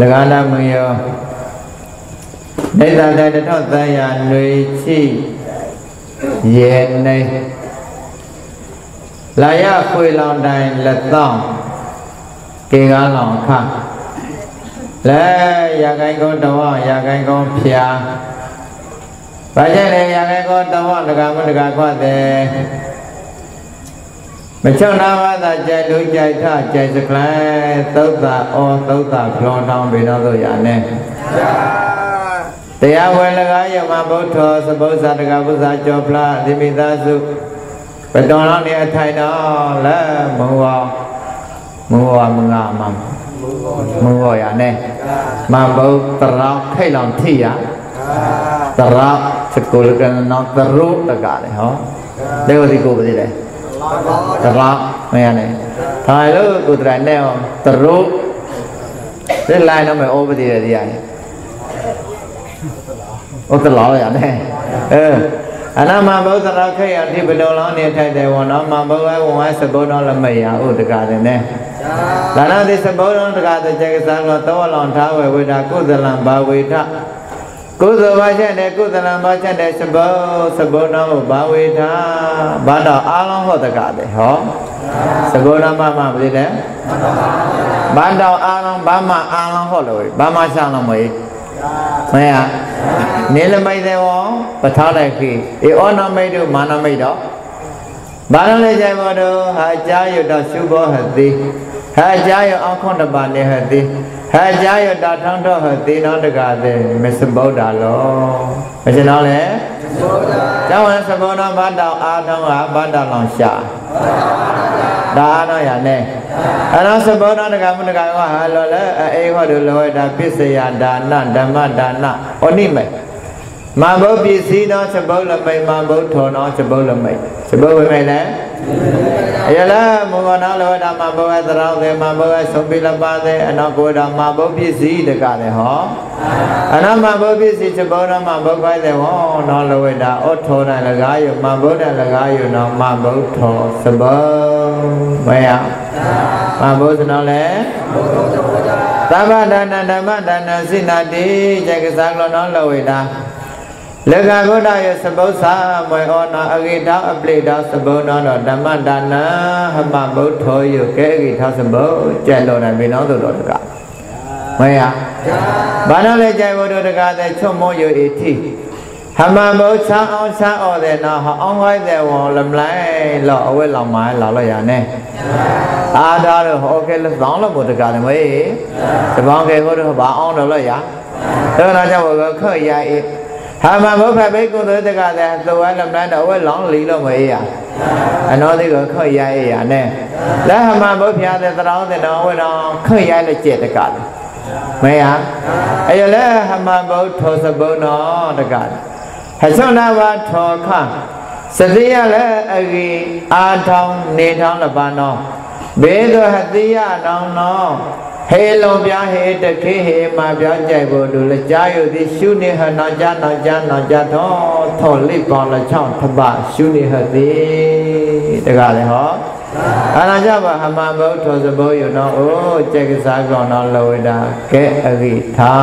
လက္ခဏာမယောနေတတဲ့တထောသံယာຫນွေချိရေနေလာရခွေလောင်တိုင်လက်တောင်းကေကားလောင်ခလဲရကိုင်းကုန်းတော်ရကိုင်းကုန်းဖျားဘာကြလဲရကိုင်းကုန်းတော်တကမတကခွတ်တယ် မချုံနာဘာသာကြိုက်လို့ကြိုက်ထကြိုက်စကလဲသုတ်တာဩသုတ်တာဖလွန်ထောင်းဘေတော်တို့ရနဲ့တရားဝယ်လကားယမဗုဒ္ဓသဗ္ဗဇာတကဗုဇာကျော်ဖလားဒီမိသားစုပတော်တော်နေအထိုင်တော်လဲမဝမဝမငါမမဝရနဲ့မဘုတ်တရောခိတ်လောင်ထိရတရောစကုလကနောတရုတကလေဟောဒေဝစီကိုပတိလေတရော မရနဲ့ဒါလို့ကုတရနဲ့တရုဒီလိုက်တော့မယ်ဩပတိရဒီရတယ်ဩတလောရနဲ့အဲအနာမဘုဒ္ဓရခေယတိပတောလောနေထိုက်တယ်ဝနောမဘုဝဝဝသဘောတော်လမယဥဒကတဲ့နဲ့လာနာတိသဘောတော်တကတဲ့ចេកစံတော်သောလောင်ထားဝေဝိတာကုသလံဘာဝေထ ကုသဘာချက်နဲ့ကုသလံဘာချက်နဲ့သဘောသဘောတော်ဘာဝေထဘာတော်အာလောဟောတကတဲ့ဟောသဘောတော်မမပြည့်တယ်ဘာတော်အာလောဘာမအာလောဟောလို့ဘာမရှောင်းလို့မွေမရနေလမိတ်တယ်ဝပထားလိုက်ခိဧဩနမိတ်တို့မာနမိတ်တော့ဘာလို့လဲကြိုင်ဘောတို့ဟာကြာရတော့ရှုဘောဟတိ ဟာကြာရအောင်ခွန်တပါနေဟတိဟာကြာရတာထောင်းတော့ဟတိနောတကတဲ့မစ္စဗုဒ္ဓလောမရှင်တော့လေကျောင်းဝသဘောတော်ဘာတောင်အာထောင်းဟာဘာတောင်လောင်ရှာဒါအားတော့ရနဲ့အနောသဘောတော်တကမတကကဟာလောလဲအေဟောတို့လောတာပစ္စယဒါနဓမ္မဒါနဩနိမေမဘုပစ္စည်းသောသဘုလမိတ်မဘုထောသောသဘုလမိတ်သဘုဝိမိတ်လဲအ ယလာမောနာလောဓမ္မဘဝသရောသေမဘဝဆုံးပိလပါသေအနောကိုဓမ္မဘုပစ္စည်းတကလည်းဟောအနမဘုပစ္စည်းသဘောဓမ္မဘုခိုင်းတဲ့ဟောနောလဝိတာဩထောတလကားယမဘုဒ္ဓလကားယနောမဘုထောသဘောမယမဘုသနောလဲသမ္မာဒါနဓမ္မဒါနစိနာတိဇဂသကလောနောလဝိတာ လက္ခဗုဒ္ဓရဲ့သဘုသမွေဩနာအဂိတောအပလိတောသဘုနောတော့ဓမ္မဒါနဟမဗုဒ္ဓောယကဲအဂိထောသဘုကျက်လို့တယ်ဘိနောတို့တော်တကမယဘာလို့လဲကြိုင်ဘုဒ္ဓတကတဲ့ချွတ်မောယဣတိဟမဗုဒ္ဓအောင်ဆာဩတဲ့နော်ဟောင်းခိုင်းတဲ့ဝလမလိုက်လောအဝဲလောင်မိုင်းလောလို့ရနေအာဒါလို့ဟောကဲလောင်းလို့ဘုဒ္ဓကလည်းမေးတပေါင်းကဲဘုဒ္ဓဘာအောင်လို့လို့ရဒါကကြောင့်ဘုရားခရရဣ ဟာမဘုဖဘိကုသတကတဲ့သဝလမနတော်ဝဲလောင်းလီလို့မအေးရအနောတိကိုခွရရရနဲ့လက်ဟမဘုဖျားတဲ့တရောင်းတဲ့တော်ဝဲတော်ခွရလက်ကျက်တကတယ်မေယအယလဲဟမဘုထောစဘုံတော်တကတယ်ဟချုံနာဘာထောခစတိယလည်းအဂီအာထောင်းနေထောင်းလပန်းတော်ဘေသောဟတိယတောင်းတော် ဟေလုံပြဟေတခေဟေမာပြောင်းကြိုက်ဖို့လူလကြားယူသည်ရှုနေဟနောင်ကြနောင်ကြနောင်ကြသောထောလိပေါလချောင်းထပရှုနေဟသည်တကားလေဟောအာနာကြပါဟမဘုထောစဘောယနောအိုးကြက်ကစားကောင်းတော်လဝိတာကဲအဂိသာ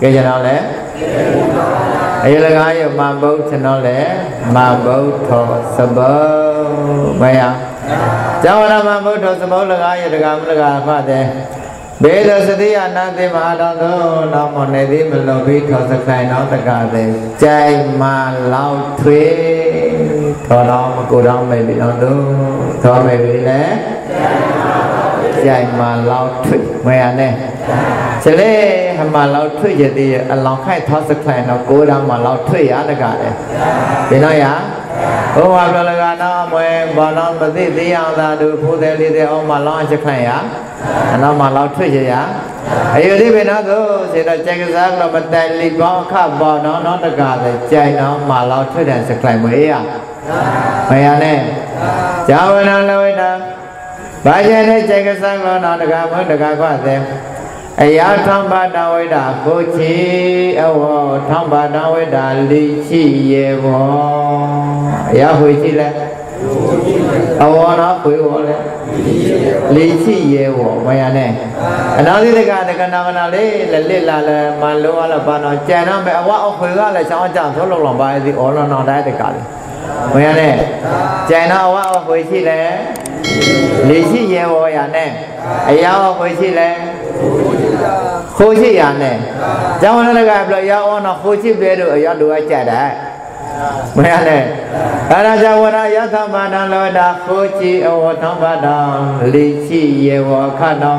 ကဲကျွန်တော်လေအယလကားယမဘုကျွန်တော်လေမဘုထောစဘောမယ ကျောင်းရမဘုဒ္ဓသဘောလကားယတကမလကာဖတဲ့ဘေဒစတိယနာတိမဟာတော်သောနောင်မနေသည်မလွန်ပြီးထောစခိုင်နောက်တကားတဲ့ကြိုင်မာလောက်ထွေထောတော်မကိုတော်မေပြီတော်သူထောမေပြီလေကြိုင်မာလောက်ထွေမရနဲ့စလေဟမလောက်ထွေရတဲ့အလောင်းခိုက်ထောစခိုင်နောက်ကိုတော်မလောက်ထွေရတကားလေဒီတော့ရ ဘုရားပြလကနာမွေဘာလောမသိသေးအောင်သာတို့ဖိုးတယ်လေးတဲ့အောင်မလောင်းချက်ခိုင်ရအနောက်မှာလောက်ထွက်ရရအယုဒိဘေနောသို့စေတော့ကြက်ကစားတော့မတိုင်လီပေါခပေါ်တော့တော့တကားလေကြိုင်တော့မလောက်ထွက်တဲ့စခိုင်မွေးရမရနဲ့ဇာဝနလဝိတာဘာကျန်တဲ့ကြက်ကစားတော့တော့တကားမတကားခွတဲ့ အရာထောင်းပါတဝိတာကိုချီအဝေါထောင်းပါတဝိတာလီချိရေဘောအရာခွေချိလဲအဝေါနာခွေဘောလဲလီချိရဲဝမရနဲ့အနာတိတကတကနာကနာလေးလက်လက်လာလဲမလောလာပါတော့ကြံတော့မယ်အဝအခွေကလည်းချောင်းကြသောလုံလုံပါသည်အော်လောနောတိုင်းတကလေးမရနဲ့ကြံတော့အဝအခွေရှိလဲလီချိရဲဝရနဲ့အရာအခွေရှိလဲ ခိုးရှိရနဲ့ကျောင်းရကပြရောအောင်တော့ခိုးရှိပြတို့အရာတို့အကြတဲ့မရနဲ့အရာဇဝရယသမာနလောတာခိုးချီအဝသမ္ပတံလိချိယေဝခတော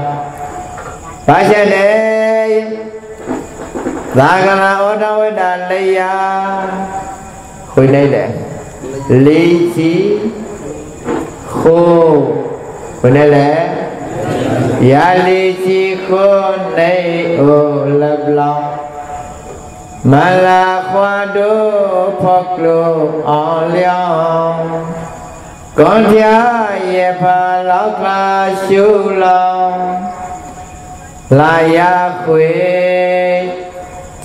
ဘာချက်နေသာကနာဩတဝိတလေယခွေလိုက်တယ်လိချိခိုးခွေလိုက်လေယာ လိချိခိုးနေဩလပလောင်မလာခွာတို့ဖောက်လို့အောင်လျောင်းကွန်ပြရေဖာလောက်ကရှုလောင်းလာရခွေ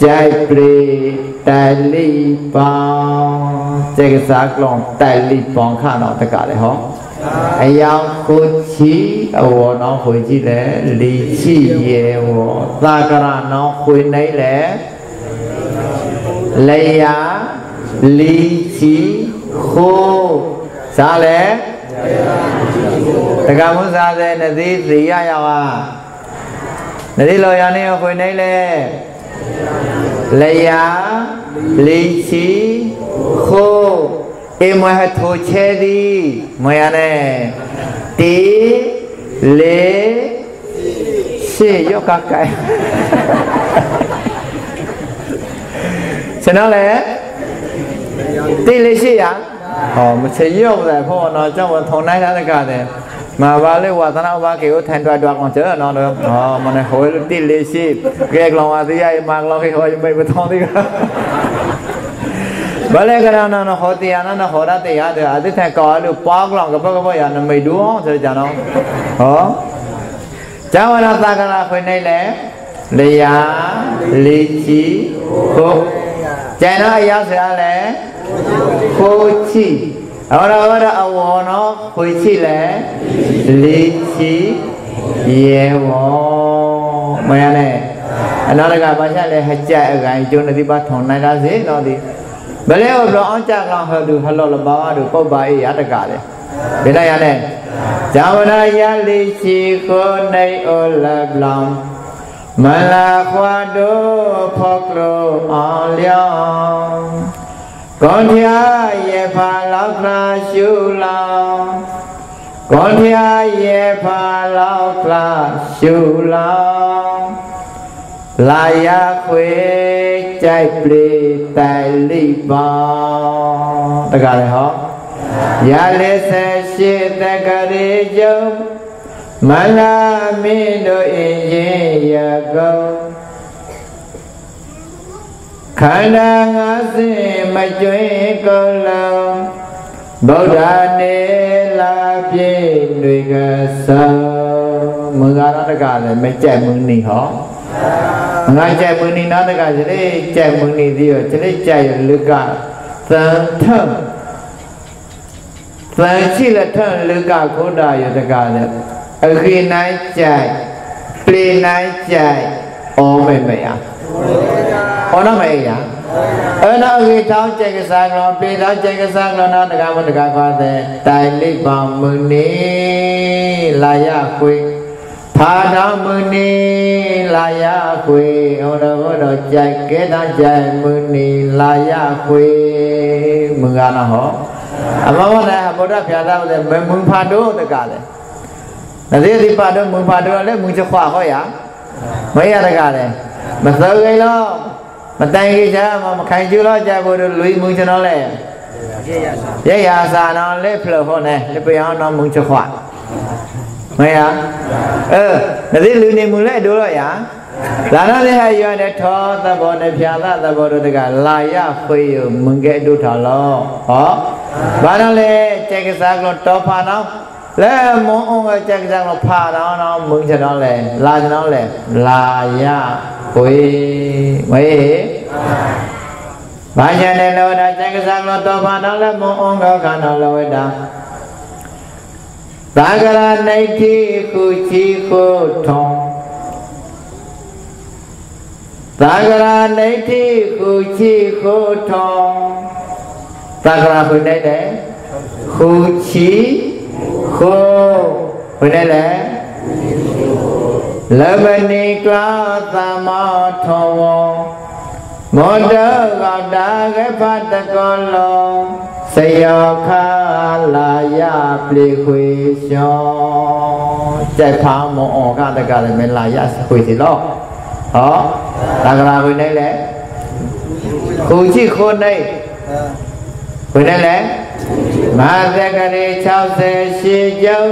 ကြိုက်ပြေတိုင်လီပေါင်းစေကစားကလုံးတိုင်လီပေါင်းခါတော့တကလည်းဟော အယောင်ကိုချီအဝေါ်တော့ခွေကြည့်လေလီချီရေဝသာကရနောခွေနေလေလျာလီချီခိုးစားလေတကမုစားတဲ့နသိသိရရဝနသိလောရနေခွေနေလေလျာလီချီခိုးအေမွေဟထိုချဲသည်မွေရနဲ့တီလေရှေယောကကိုင်ကျွန်တော်လည်းတိလေးရှိရဟောမချေ e moi ha tho che di moi ane ti le si yo ka kai sao lẽ ti le si ya ồ mà sẽ yo là pho nó trong một thôn này đã được cả đấy mà ba lê hòa thân ba kiểu thành đoạt đoạt còn chớ là nó được. Ồ mà này hồi ti le si ghét lòng à thì ai mà lòng cái hồi mình mới thon đi. బలగరానన హోతి అనన హోరత యాద అదిత కాలు పాగలం గబ గబ యాన మైడు సో జానో హో జావన తాగన కొయి నై లే లయా లీచి హో జానో యా సరా లే కోచి అవర అవర అవోనో కోచి లే లీచి ఏవో మయానే အနာရကဘာချလဲဟကြအကိုင်ကျုံတိပါထုံနိုင်လားစေတော့ဒီ ဘယ်လဲဘလောအောင်ကြကောင်ဟောသူဟလောလဘာတို့ပုပ္ပါအေးရတကလေဘယ်လိုက်ရလဲဇာဝနာယလီချီကိုနိုင်ဩလဘလောင်မလာခွာတို့ဖောက်လို့အောင်လျောင်းကောင်းထျာရေဖာလောက်ခါရှုလောင်းကောင်းထျာရေဖာလောက်ခါရှုလောင်းလာရခွေ ကြိုက်ပလေတိုင်လိပေါင်းတကလည်းဟောရလေးဆက်ရှိတကရေကျုံမလာမင်းတို့အင်းရင်ရကုန်ခန္ဓာငါးစင်မကျွင်းကုန်လုံးဗုဒ္ဓနေလာပြည့်တွေကဆောမင်္ဂလာတကလည်းမကြက်မင်းနေဟော ငါကြက်မင်းနေနာတကစလေကြက်မင်းနေသေးရောစလေကြက်ရလူကသံထသံရှိလက်ထလူကခိုးတာရတကလည်းအခင်းနိုင်ကြိုက်ပြေနိုင်ကြိုက်ဩမေမယဩနမေယအဲ့တော့အခင်းတောင်းကြိုက်ကစားကလောပြေတောင်းကြိုက်ကစားကလောနာတကမတကခွာတဲ့တိုင်လိပ်ပါမုနေလာရခွေ သာတော်မုနေလာရခွေဟောတော်ဟောတော်ကြိုက်ကဲတန်းကြိုက်မုနေလာရခွေမင်္ဂလာဟောအမမနာဗုဒ္ဓဖျာသားတဲ့မုံဖာတို့တကလည်းနသေးဒီပါတော့မူပါတော့လည်းမူချခွာဟောရမရတကလည်းမစောကိလောမတိုင်ကြီးချာမမခိုင်ကျူလောကြဖို့လူမူချနော်လေရရစာနော်လက်ဖလို့ဟောနေလပယောင်းနော်မူချခွာ မရအဲနသေးလူနေမူလဲတို့တော့ရဒါနလည်းဟရွတဲ့ထောသဘောနဲ့ဖြာသသဘောတို့တကလာရဖွေယမငဲ့တို့ထော်လောဟောဘာလို့လဲကြက်ကစားကလို့တောဖာနော်လဲမုံအောင်ကကြက်ကြက်တော့ဖာတော့တော့မုံချတော့လဲလာချတော့လဲလာရဝေဝေဘာညာနဲ့လောတာကြက်ကစားတော့တော့ဖာတော့လဲမုံအောင်ကခန္ဓာလောဝိတာ သာဂရနိဋ္ဌိခုချီကိုထုံသာဂရနိဋ္ဌိခုချီကိုထုံသာဂရခုနေတယ်ခုချီကိုခုနေတယ်လဘနိကလာသမထောဝမောတကောတာကဖတ်တကောလော စယောခာလာယပလိခွေရှောကြိုက်ဖားမောဩကတကလည်းမလာယခွေစီလောဟောတကရာခွေနေလေခုကြည့်ခုနေခွေနေလေမဟာသက္ကရေ60ရှိကျုံ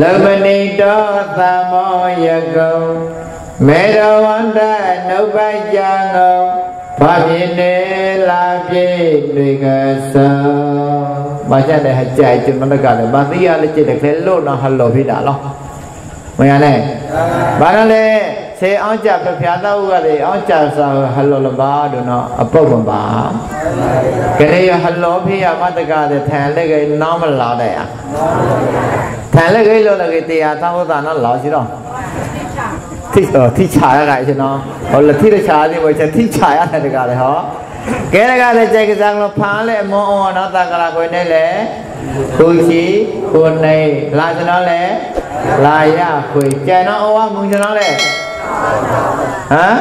လမဏိတောသမောယကုံမေရဝန္တနုပကြံကို ဘာဖြစ်နေလာပြေတွေကစဘာကြတဲ့ဟကြိုက်ကျွန်တော်ကလည်းဘာသိရလဲကြည့်တယ်ခဲလို့တော့ဟလို့ဖြစ်တာလောမရနဲ့ဘာလို့လဲဆေအောင်ကြဖျားတော့ကလေအောင်ကြစာဟလို့လဘာတို့နော်အပုတ်မပါကလေးဟလို့ဖြစ်ရမတကတဲ့ထန်လက်ကနောင်းမလာတဲ့อ่ะထန်လက်ကိလို့လည်းတရားသဘောသာနော်လာရှိတော့ ထိတော့ထိချာရကြရှင်နော်ဟောလက်ထိချာနေဝချက်ထိချာရတယ်တကလည်းဟောကဲတကလည်းကြိုက်ကစားလို့ဖားလဲမောအောင်နော်တကလာခွေနဲ့လေကိုချီကိုနေလာကျွန်တော်လေလာရခွေကျန်တော့ဩဝမုံကျွန်တော်လေဟမ်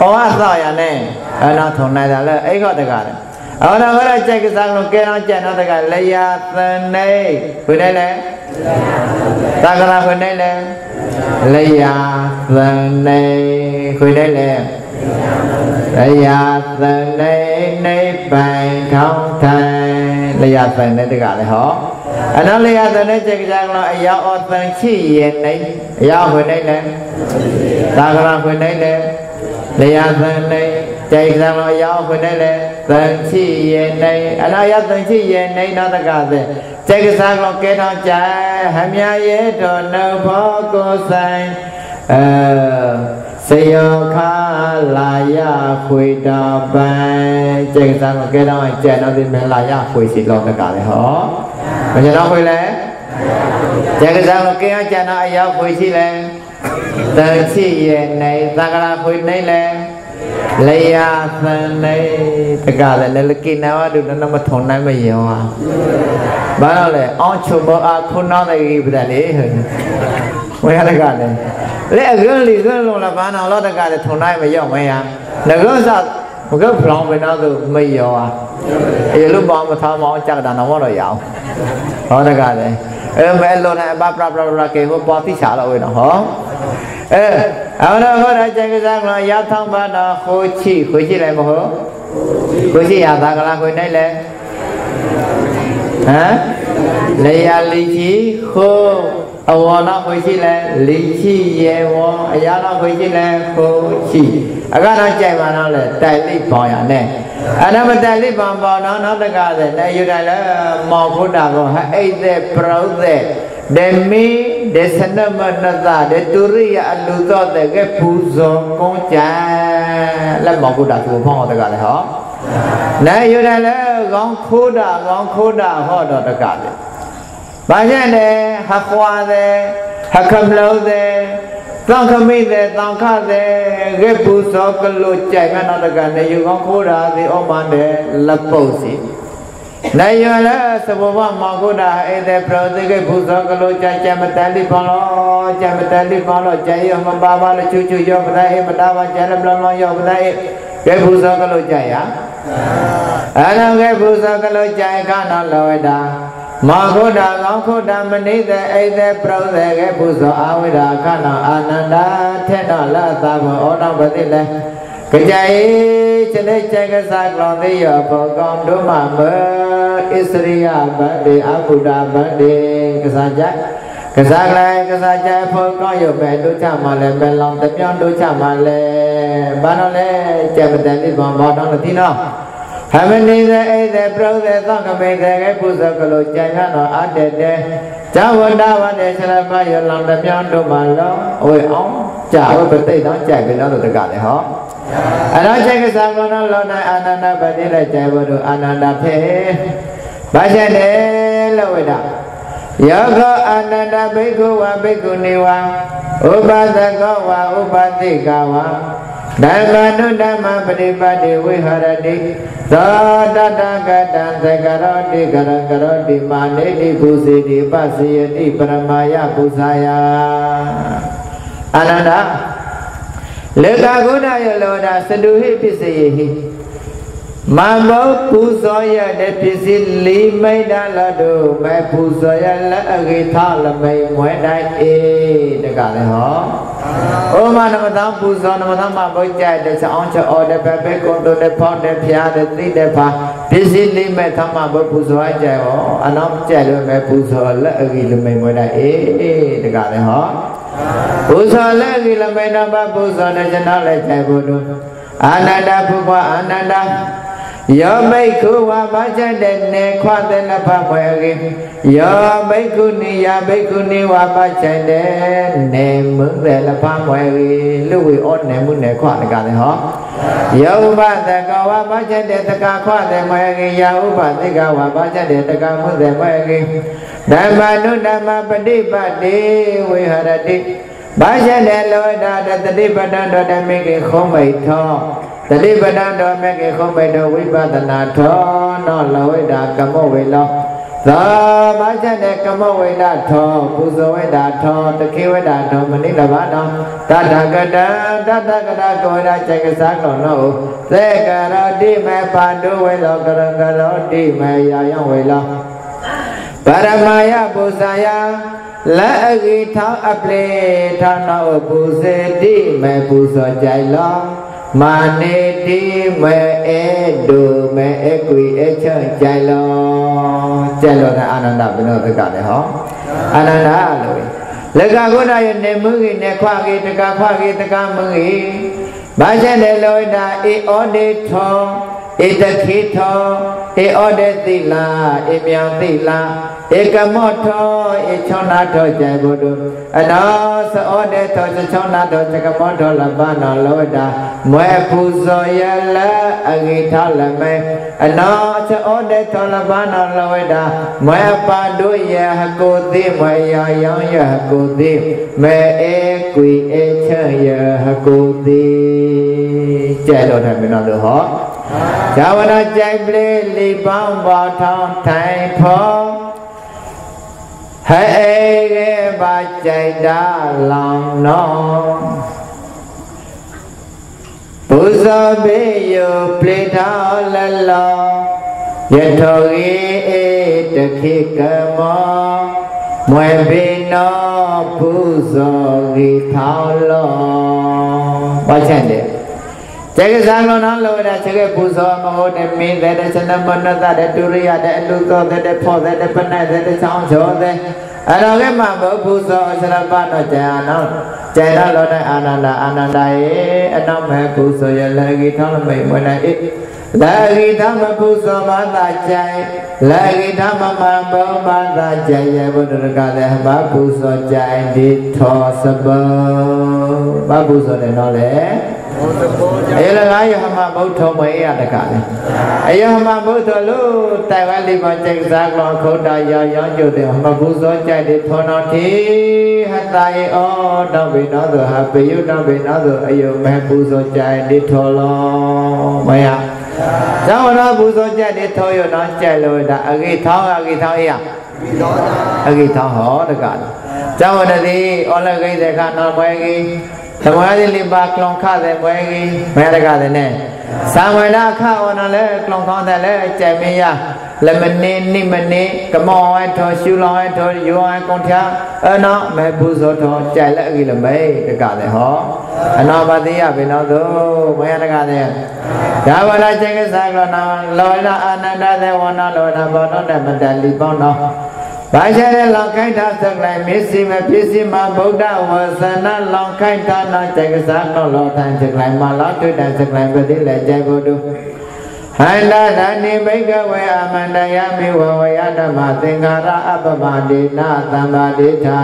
ဩဝသောရနဲ့အဲ့တော့ထုံနိုင်တယ်လေအဲ့ခေါ်တကလည်း အော်တော့ဟောကြိုက်ကစားလို့ကဲတော့ကျန်တော့တကလေယာသနေခွေနဲ့လေတကလာခွေနဲ့လေလျာသနေခွေတဲ့လေလျာသနေနိဗ္ဗာန်ထောင်းထိုင်လျာသနေတကလည်းဟောအနောလျာသနေစေကြကလောအယောအသံချိရဲ့နေအယောခွေနေလေသာကလာခွေနေလေလျာသနေใจကံလောရောက်ခွနေလေ သံချိယေနေအနာယသံချိယေနေနာတကသေတေကစားကောကဲထောင်းကြဟမြယေတော်နှုတ်ဘောကိုဆိုင်အဲစေယောခလာယခွေတာပံတေကစားကောကဲထောင်းကြနောက်ဒီမလာယခွေစီလောကကလည်းဟောဘယ်ကြောင့်ခွေလဲတေကစားကောကဲအောင်ကြနာအယောက်ခွေရှိလဲသံချိယေနေသကရာခွေနေလဲ လျာသန်နေတကလည်းလကိနာဝဒုနမထုံနိုင်မယောဟာဘာလို့လဲအောင်ချုံမအခုနောက်တဲ့ကိပဒလေဝေရတကလည်းလေအကွန်းလီကွန်းလုံးလာဘာနာလောတကလည်းထုံနိုင်မယောမယငကုန်းစ မကုန်းဖလောင်ဘယ်တော့မယောဟာအေလူပေါင်းမထားမအောင်ကြက်တာတော့မတော့ရအောင်ဟောတကလည်းအဲမဲလုံးနဲ့အပပပပပကေဟောပေါ်တိချာတော့ဝေတော့ဟောအဲအမနာဟောတာကျန်ကစားကလာရထောင်းပါတော့ဟိုချိခွေချိလိုက်မဟုတ်ခွေချိရသာကလာခွေနိုင်လဲဟမ်လေယာလီချိခိုး အဝနာခွေချိလဲလီချိရေဝအရာနာခွေချိလဲခိုးချိအကတော့ကြိုက်ပါတော့လဲတိုက်လိပေါရနဲ့အနမတိုက်လိပေါပေါတော့နောက်တကတဲ့နေယူတယ်လဲမော်ဖုဒ္ဓကောဟအိတ်တဲ့ပရုတဲ့ဒေမီဒေသနမနသဒေတူရိယအလူသောတဲ့ကပူဇော်ကုန်းကြလက်မောကုတာသူဖောင်းတကလည်းဟောနိုင်ယူတယ်လေကောင်းခိုးတာကောင်းခိုးတာဟောတော့တကလည်း ဘာညလဲဟခွာတဲ့ဟကမလို့တဲ့သံခမိတဲ့သံခတဲ့ကပူဇော်ကလို့ကြိုက်မှတော့တကနေယူကောင်းခိုးတာဒီဩမန်တဲ့လက်ပုတ်စီနေရလဲသဘောမမောကုတာဧတဲ့ပရောတိကေဘုဇောကလောကြကြမတန်တိပေါလောကြမတန်တိပေါလောကြရမပါပါလချူချူယောပဒဧမတာဝကြလပလောလောယောပဒဧကေဘုဇောကလောကြရအနံကေဘုဇောကလောကြခဏလောဝတာ မောကုတာကောင်းခုတာမနိတဲ့ဧတဲ့ပရောသေကေဘုဇောအာဝိဒာခဏအာနန္ဒထေနလသဘောဩတော်ပတိလေကြိခြေတဲ့ချက်ကစားကလောင်းသေးရဖို့ကောင်းတို့မှာမဣစရိယဗတ္တိအဘုဒ္ဓဗတ္တိကစားကြကစားကလေးကစားကြဖို့ကောင်းရပဲတို့ချမှလည်းပဲလောင်းတပြောင်းတို့ချမှလည်းဘာလို့လဲကြက်ပတန်ဒီဘောဘောတော့တိနော် ဟမနိသေဧသေပရုသေသံကမေသေကေပုဇကလောကြံရတော့အတ္တတေဇဝန္တဝတ္တေဆလပယလောင်းတပြောင်းတို့မှလောဝေအောင်ကြာဝပတိတ်တော့ကြိုက်ပြီလို့တကလည်းဟောအနာချက်ကစားကောနောလောနာအာနန္ဒပတိလက်ကြိုက်ဘုဒ္ဓအာနန္ဒဖေဘာချက်တယ်လို့ဝိဒယောဂအာနန္ဒဘိက္ခုဝဘိက္ခုနေဝဥပသကောဝဥပတိကဝ ဓမ္မနုဓမ္မပရိပတ်တိဝိဟရတိသောတတကတံသကရောတိကရကရောတိမာနေတိပုစီတိပစီယတိပရမယပုဇာယအာနန္ဒလေကာဂုဏယလောဒသတုဟိပစ္စယေဟိ မမောပူဇော်ရတဲ့ပစ္စည်းလေးမိတ်တာလတို့မဲ့ပူဇော်ရလက်အခေထလမိတ်မွဲတိုင်းအေးတကလည်းဟောဩမနမသံပူဇော်နမသံမဘုကြိုက်တဲ့ချောင်းချောတဲ့ဘက်ပဲကုန်တို့တဲ့ဖောက်တဲ့ဖျားတဲ့သိတဲ့ဖာပစ္စည်းလေးမဲ့သမဘုပူဇော်ကြဟောအနောက်ကြက်လို့မဲ့ပူဇော်လက်အခေလမိတ်မွဲတိုင်းအေးတကလည်းဟောပူဇော်လက်အခေလမိတ်တော့ပူဇော်တဲ့ကျွန်တော်လည်းကြိုက်ဖို့တို့အာနန္ဒဘုရားအာနန္ဒ ယောဘိက္ခုဝါဘာချတဲ့နေခွတဲ့နဖဘွယ်ကြီးယောဘိက္ခုနိယဘိက္ခုနိဝါဘာချတဲ့နေမှုတဲ့လဖဘွယ်ကြီးလူဝေဩနေမှုနေခွတကလည်းဟောယောဘတကဝါဘာချတဲ့တကခွတဲ့မွယ်ကြီးယောဘတိကဝါဘာချတဲ့တကမှုတဲ့မွယ်ကြီးဓမ္မနုဓမ္မပฏิပတ်တိဝေဟရတိဘာချတဲ့လောဒတတိပတ္တတော်တမိကေခုံးမိထော တတိပဒံတော်မြတ်ကေခုံးပိတောဝိပဿနာထောနောလဝိတာကမောဝေလောသာမချက်တဲ့ကမောဝိတာထောပူဇောဝိတာထောတခေဝိတာထောမနိလဘနောတတကတံတတကတကောရာចេကစားကောနောသေကရောတိမေပါတုဝေလောကရကရောတိမေယာယဝေလောပရမယပုဇာယလက်အကြီးထောင်းအပလေထောင်းတော်ပူစေတိမေပူဇောကြိုင်လော မာနေတိမေအေဒုမေအကွေအချကြိုင်လောကြက်လောတဲ့အာနန္ဒဘယ်လိုသက်ကလဲဟောအာနန္ဒလို့လက်ကကုဏရဲ့နေမှုကြီးနေခွာကြီးတကခွာကြီးတကမှုကြီးဘာချက်တယ်လို့ဒါအေဩဒေထောဧတခေထောဧဩဒေသီလာဧမြောင်သီလာ ဧကမောထောဧချောနာထောကြံဘုဒ္ဓအနောသဩဒေထောချောနာထောဇကမောထောလပနောလောတာမွဲပူဇော်ရလအဂိထလမေအနောသဩဒေထောလပနောလောတာမွဲပါတုယဟကိုတိမွဲယာယောင်ယဟကိုတိမေဧကွေဧချယဟကိုတိကျဲလို့တယ်မင်းတို့ဟောဇာဝနာကြိုက်ပလေးလီပေါင်းပေါ်ထောင်းထိုင်ဖို့ ဟဲ့ကေပါကြိုက်တာလောင်နောဘုဇောဘေယပလေထာလလောယထောရေတခိကမောမွေဘေနောဘုဇောဂီထောလောဘာချက်လဲ ကျေကစားလုံးနောလောဒကျေကပူဇော်မဟုတ်တဲ့မင်းတဲ့စနမနတတဲ့ဒုရိယတဲ့အလူသောတဲ့ဖောတဲ့ပနတ်တဲ့ချောင်းချောတဲ့အဲ့တော့ကမှဘုပူဇော်စရပတော့ကျန်အောင်ကျန်တော့လို့တဲ့အာနန္ဒအာနန္ဒရဲ့အနောက်မဲ့ပူဇော်ရလည်းကြီးထောင်းမိတ်မနဲ့ဣလာဂိသမပုဇောမသာကြိုင်လာဂိသမမဘောမသာကြိုင်ရဘုဒ္ဓကလည်းဘာပုဇောကြိုင်ဒီထောစဘောဘာပုဇောတယ်နော်လေ အဲလကားယဟမဗုဒ္ဓမွေရတကလည်းအယဟမဗုဒ္ဓလို့တိုင်ဝမ်လေးမှာကျိတ်စားကောခုတ်တာရောင်ရောင်ကျုပ်တယ်မဘူးစောကြိုက်တယ်ထောတော်တိဟတာယေဩတော့ဘိနောသောဟာပေယုတော့ဘိနောသောအယုမဲပူဇောကြိုက်တယ်ထောလောမယဇဝရပူဇောကြိုက်တယ်ထောရတော့ကြိုက်လို့ဒါအဂိထောင်းအဂိထောင်းအေးအဂိထောင်းဟောတကလည်းဇဝရတိဩလဂိသေခနောမွေကြီး သမဝရလိပါကလောင်ခတဲ့ဘွယ်ကြီးဘယ်တကတဲ့နဲ့သံဝေဒခဝနလဲကလောင်ခေါတဲ့လဲကြံမင်းရလမနေနိမနေကမောဝဲထောရှူလောဝဲထောယောဝဲကွန်ထအနောမေဘူးဇောထောကြိုက်လက်အကိလမေတကတဲ့ဟောအနောပတိယဘယ်တော့သို့ဘယ်တကတဲ့ဒါဝလာចេကစားကလောနာလောလာအာနန္ဒသေဝနာလောနာဘောနောတမတလီပေါနော ဘာကြတဲ့လောင်ခိုင်းတာသက္ကလိုက်မေစီမဖြစ်စီမဗုဒ္ဓဝါသနာလောင်ခိုင်းတာနာတေကစားတော့လောတန်သက္ကလိုက်မလောတွေ့တဲ့သက္ကလိုက်ပတိလည်းကြဘုဒ္ဓဟန္တာသနိဘိကဝေအမန္တယမေဝဝယဓမ္မသင်္ခါရအပမဒေနာသံပါဒိဋ္ဌာ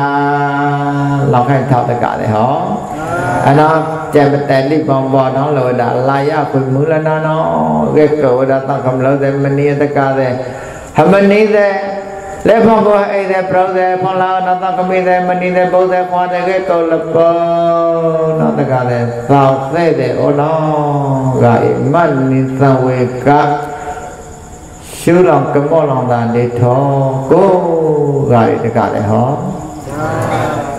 လောက်ခိုင်းထောက်တကလည်းဟောအနာကြံတန်လိပေါင်းပေါ်တော့လောဒါလာယဖွမူလနာနောကေကောဒသံခမလောသေမနိယတကသေဟမနိသေ လက်ဖုံကိုအိတ်တဲ့ပရောတဲ့ဖွန်လာနတကမိတဲ့မနီတဲ့ဘုဒ္ဓခွာတဲ့ကဲကောလပောနော်တကလည်းသောတဲ့တဲ့ဩနောကဣမနိသဝေကရှုလောင်ကမောလောင်တာနေထောကိုကရတကလည်းဟော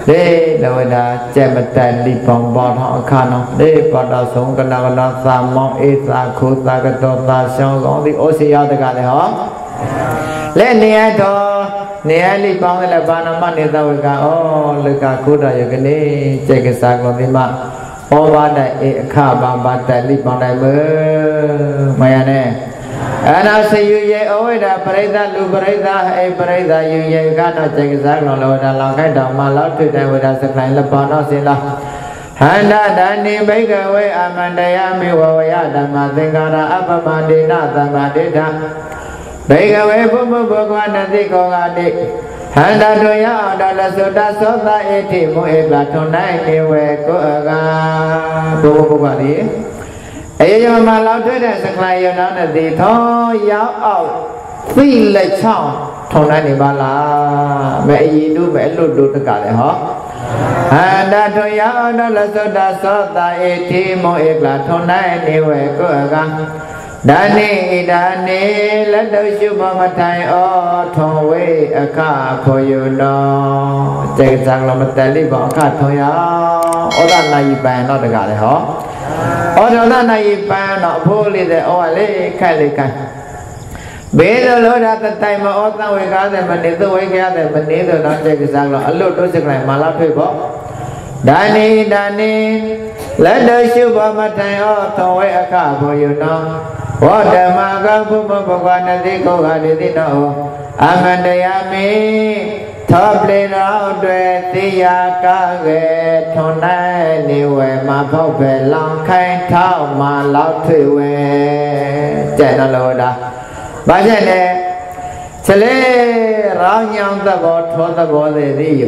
လေလဝဒကျက်မတက်လိပောင်ပေါ်ထောအခါနောလေပတော်ဆုံးကနကနာသာမောဧသာခုသာကတောသာရှောင်းကောင်းသည်ဩစီယတကလည်းဟောလက်နေရတော် နေရလိပေါင်းလည်းဘာနာမနေသဝေကဩလကကုဒယကနေကျက်ကစားကုန်ဒီမှာဩဘာဒဧအခဘာဘာတလိပေါင်းတယ်မေမယနဲ့အနာစယူယေအဝိဒပရိသလူပရိသအေပရိသယူယေကတော့ကျက်ကစားကုန်လောဒလောင်ခိုက်တော်မှာလောက်ထွေတဲ့ဝိဒစခိုင်လပောတော့စင်လားဟန္တာဒဏိဘိကဝေအမန္တယမိဝဝယဓမ္မသင်္ကာရအပမန္တိနသမ္မာဒိဋ္ဌ ဘေကဝေဘုဘဘဂဝနတိကောဂတိဟန္တာတို့ရအောင်တော်လသုတသောသဧတိမုဧကထွန်နိုင်နေဝေကိုအကဘုဘဘဂဝတိအေယမလောက်ထွက်တဲ့စကလယနာနဲ့ဒီထောရောက်အောင်သိလက်ချောင်းထုံနိုင်နေပါလားမဲအရင်တို့မဲအလွတ်တို့တကလည်းဟောအန္တထွန်ရအောင်တော်လသုတသောသဧတိမုဧကထွန်နိုင်နေဝေကိုအက ဒါနိဒါနိလက်တော်ရှုမမထိုင်ဩထုံဝေအခဖောယုနောတေဇံလမတလိဘောအခထုံယဩဒနာယိပန်တော့တကလည်းဟောဩဒနာယိပန်တော့အဖိုးလေးတဲ့ဩလေးခိုက်လေးခိုက်ဘေးလိုလောဓာတတိုင်မဩသဝေကားတဲ့မနေသဝေကားတဲ့မနေတော့တော့တေဇံလောအလွတ်တို့စကလိုက်မာလာဖိဖို့ဒါနိဒါနိလက်တော်ရှုဘမထိုင်ဩထုံဝေအခဖောယုနော ဝေါဓမ္မကဘုမဘဂဝနတိကောဂတိတိနောအမန္တယမိသောပလေတော်တွေသိယာကကေထွန်နိုင်နေဝဲမဖောက်ပဲလောင်ခိုင်းထောက်မှလောက်ထွေဝဲကျန်တော်လို့ဒါဘာချက်လဲခြလေရောင်းညောင်းသဘောထောသဘောသေးသည်ယ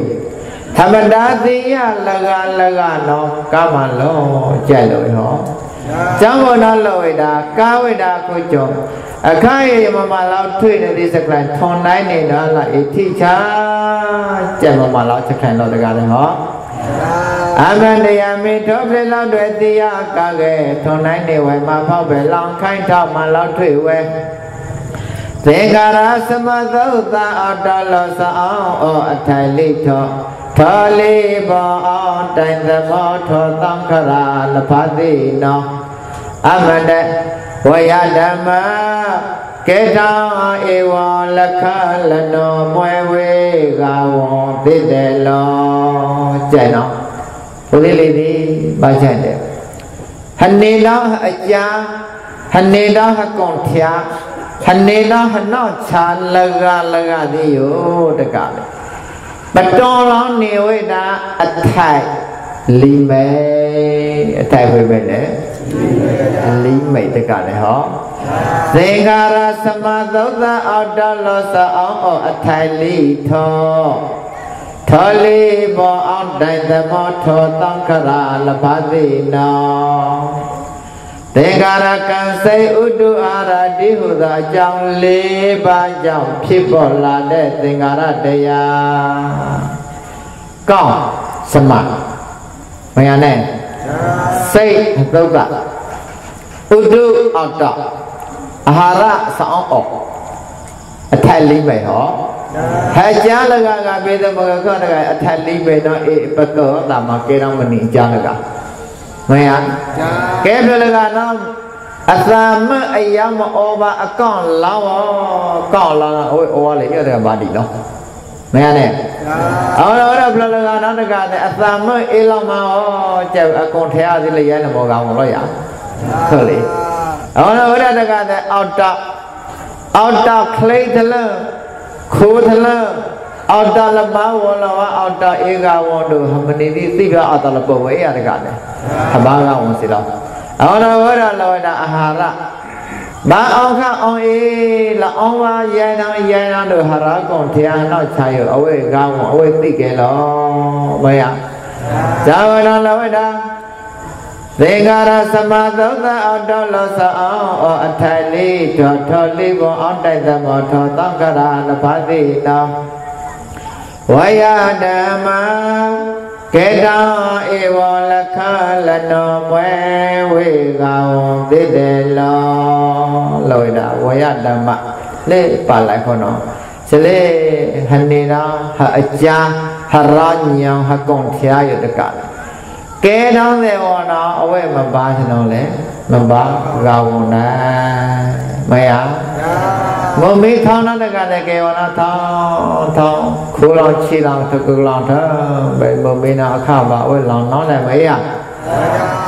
သမ္မတာသိယလကလကနောကာမလောကြက်လို့ဟော ကျောင်းပေါ်တော့လောဝိတာကာဝိတာကိုကြောအခါရမမလောက်ထွေနေတဲ့စကလန်ထွန်တိုင်းနေတာလားအထိချာကြက်မမလောက်စကလန်တော့တကားလည်းဟောအမန္တယမေထောပြလောက်တွေတရားကားခဲ့ထွန်တိုင်းနေဝဲမှာဖောက်ပဲလောင်ခိုင်းတော့မလောက်ထွေဝဲသင်္ကာရသမသုတ်တာအတလောစအောင်ဩအထိုင်လိထော ထောလေးဘောအောင်တိုင်သမောထောသံခရာလဖတိနောအမန္တဝယဓမ္မကေတောဧဝံလခလနောမွယ်ဝေကဝံသိတယ်လောကြိုင်နော်ဘုလေးလေးဒီပါချက်တယ်ဟနေလောအကြာဟနေလောဟကွန်ဖျာဟနေလောဟနော့ချာလကလကသည်ယတကလေ ပတော်လောင်းနေဝိတာအထိုက်လီမဲအထိုက်ဝိပဲလေလီမိတ်တကလည်းဟောသင်္ခါရသမသုတ်သအောက်တလောစအောင်အောအထိုင်လီထောထောလီဘောအောင်တိုင်သမောထောသံခရာလဘသိနော သင်္ခါရကံစိတ်ဥတုအာရတိဟုသောအကြောင်း၄ပါးကြောင့်ဖြစ်ပေါ်လာတဲ့သင်္ခါရတရားကောင်းစမမယနဲ့စိတ်သုတ်ကဥတုအောက်တအာဟာရဆောင်းအောက်အထက်လေးပဲဟောဟဲ့ကြားလကကပေသမကခောတကအထက်လေးပဲတော့အေပကောတာမကေတော်မနီကြားလက မယကဲပြလကနော်အသမအယမဩဘာအကောင့်လောင်းကောင့်လောင်းဟိုဩဝါလေရတဲ့ဘာဒီနော်မရနဲ့အော်တော့ဘလလကနောက်တကတဲ့အသမအေးလောက်မှာဩကျအကုန်ထဲရသေးလေရဲနမောကောင်လို့ရဟုတ်လေအော်တော့ဘုရားတကတဲ့အောက်တော့အောက်တော့ခလိတ်တလခိုးတလ အောက်တလပဝလဝအောက်တဧကဝန္တုမနိတိသိပြအောက်တလပဝေရတကတဲ့သဘာကဝန်စီတော့အော်တော့ဘုရားလောဒအာဟာရဘာအောင်ခအောင်အေးလအောင်ပါရန်တော်ရန်တော်တို့ဟာရကွန်တရားနောက်ချရအဝေကောင်းအဝေသိကဲလောဘယ်ရဇာဝရလဝဒသင်္ကာရသမသုသအောတော်လောစအောင်အထိုင်လေးထောထောလေးဘုံအောင်တိုက်သမောထောသံဃာရလဖတိတော ဝယဓမ္မကေတောဧဝလခလနောမွဲဝေကောင်တိတေလောလောရဝယဓမ္မလေပါလိုက်ခေါနော်စလေဟနေရာဟအကြာဟရညံဟကုံထျာယတကကဲတောင်းတယ်ဝနာအဝဲမပါစလုံးလေမပါကောင်းနာမယ မမေးထောင်းတဲ့ကလည်းကေဝနာထောင်းထောင်းခိုးလောင်ချီလောင်တကူလောင်ထားဘယ်မမေးနာအခပါဝဲလောင်နောင်းလည်းမရ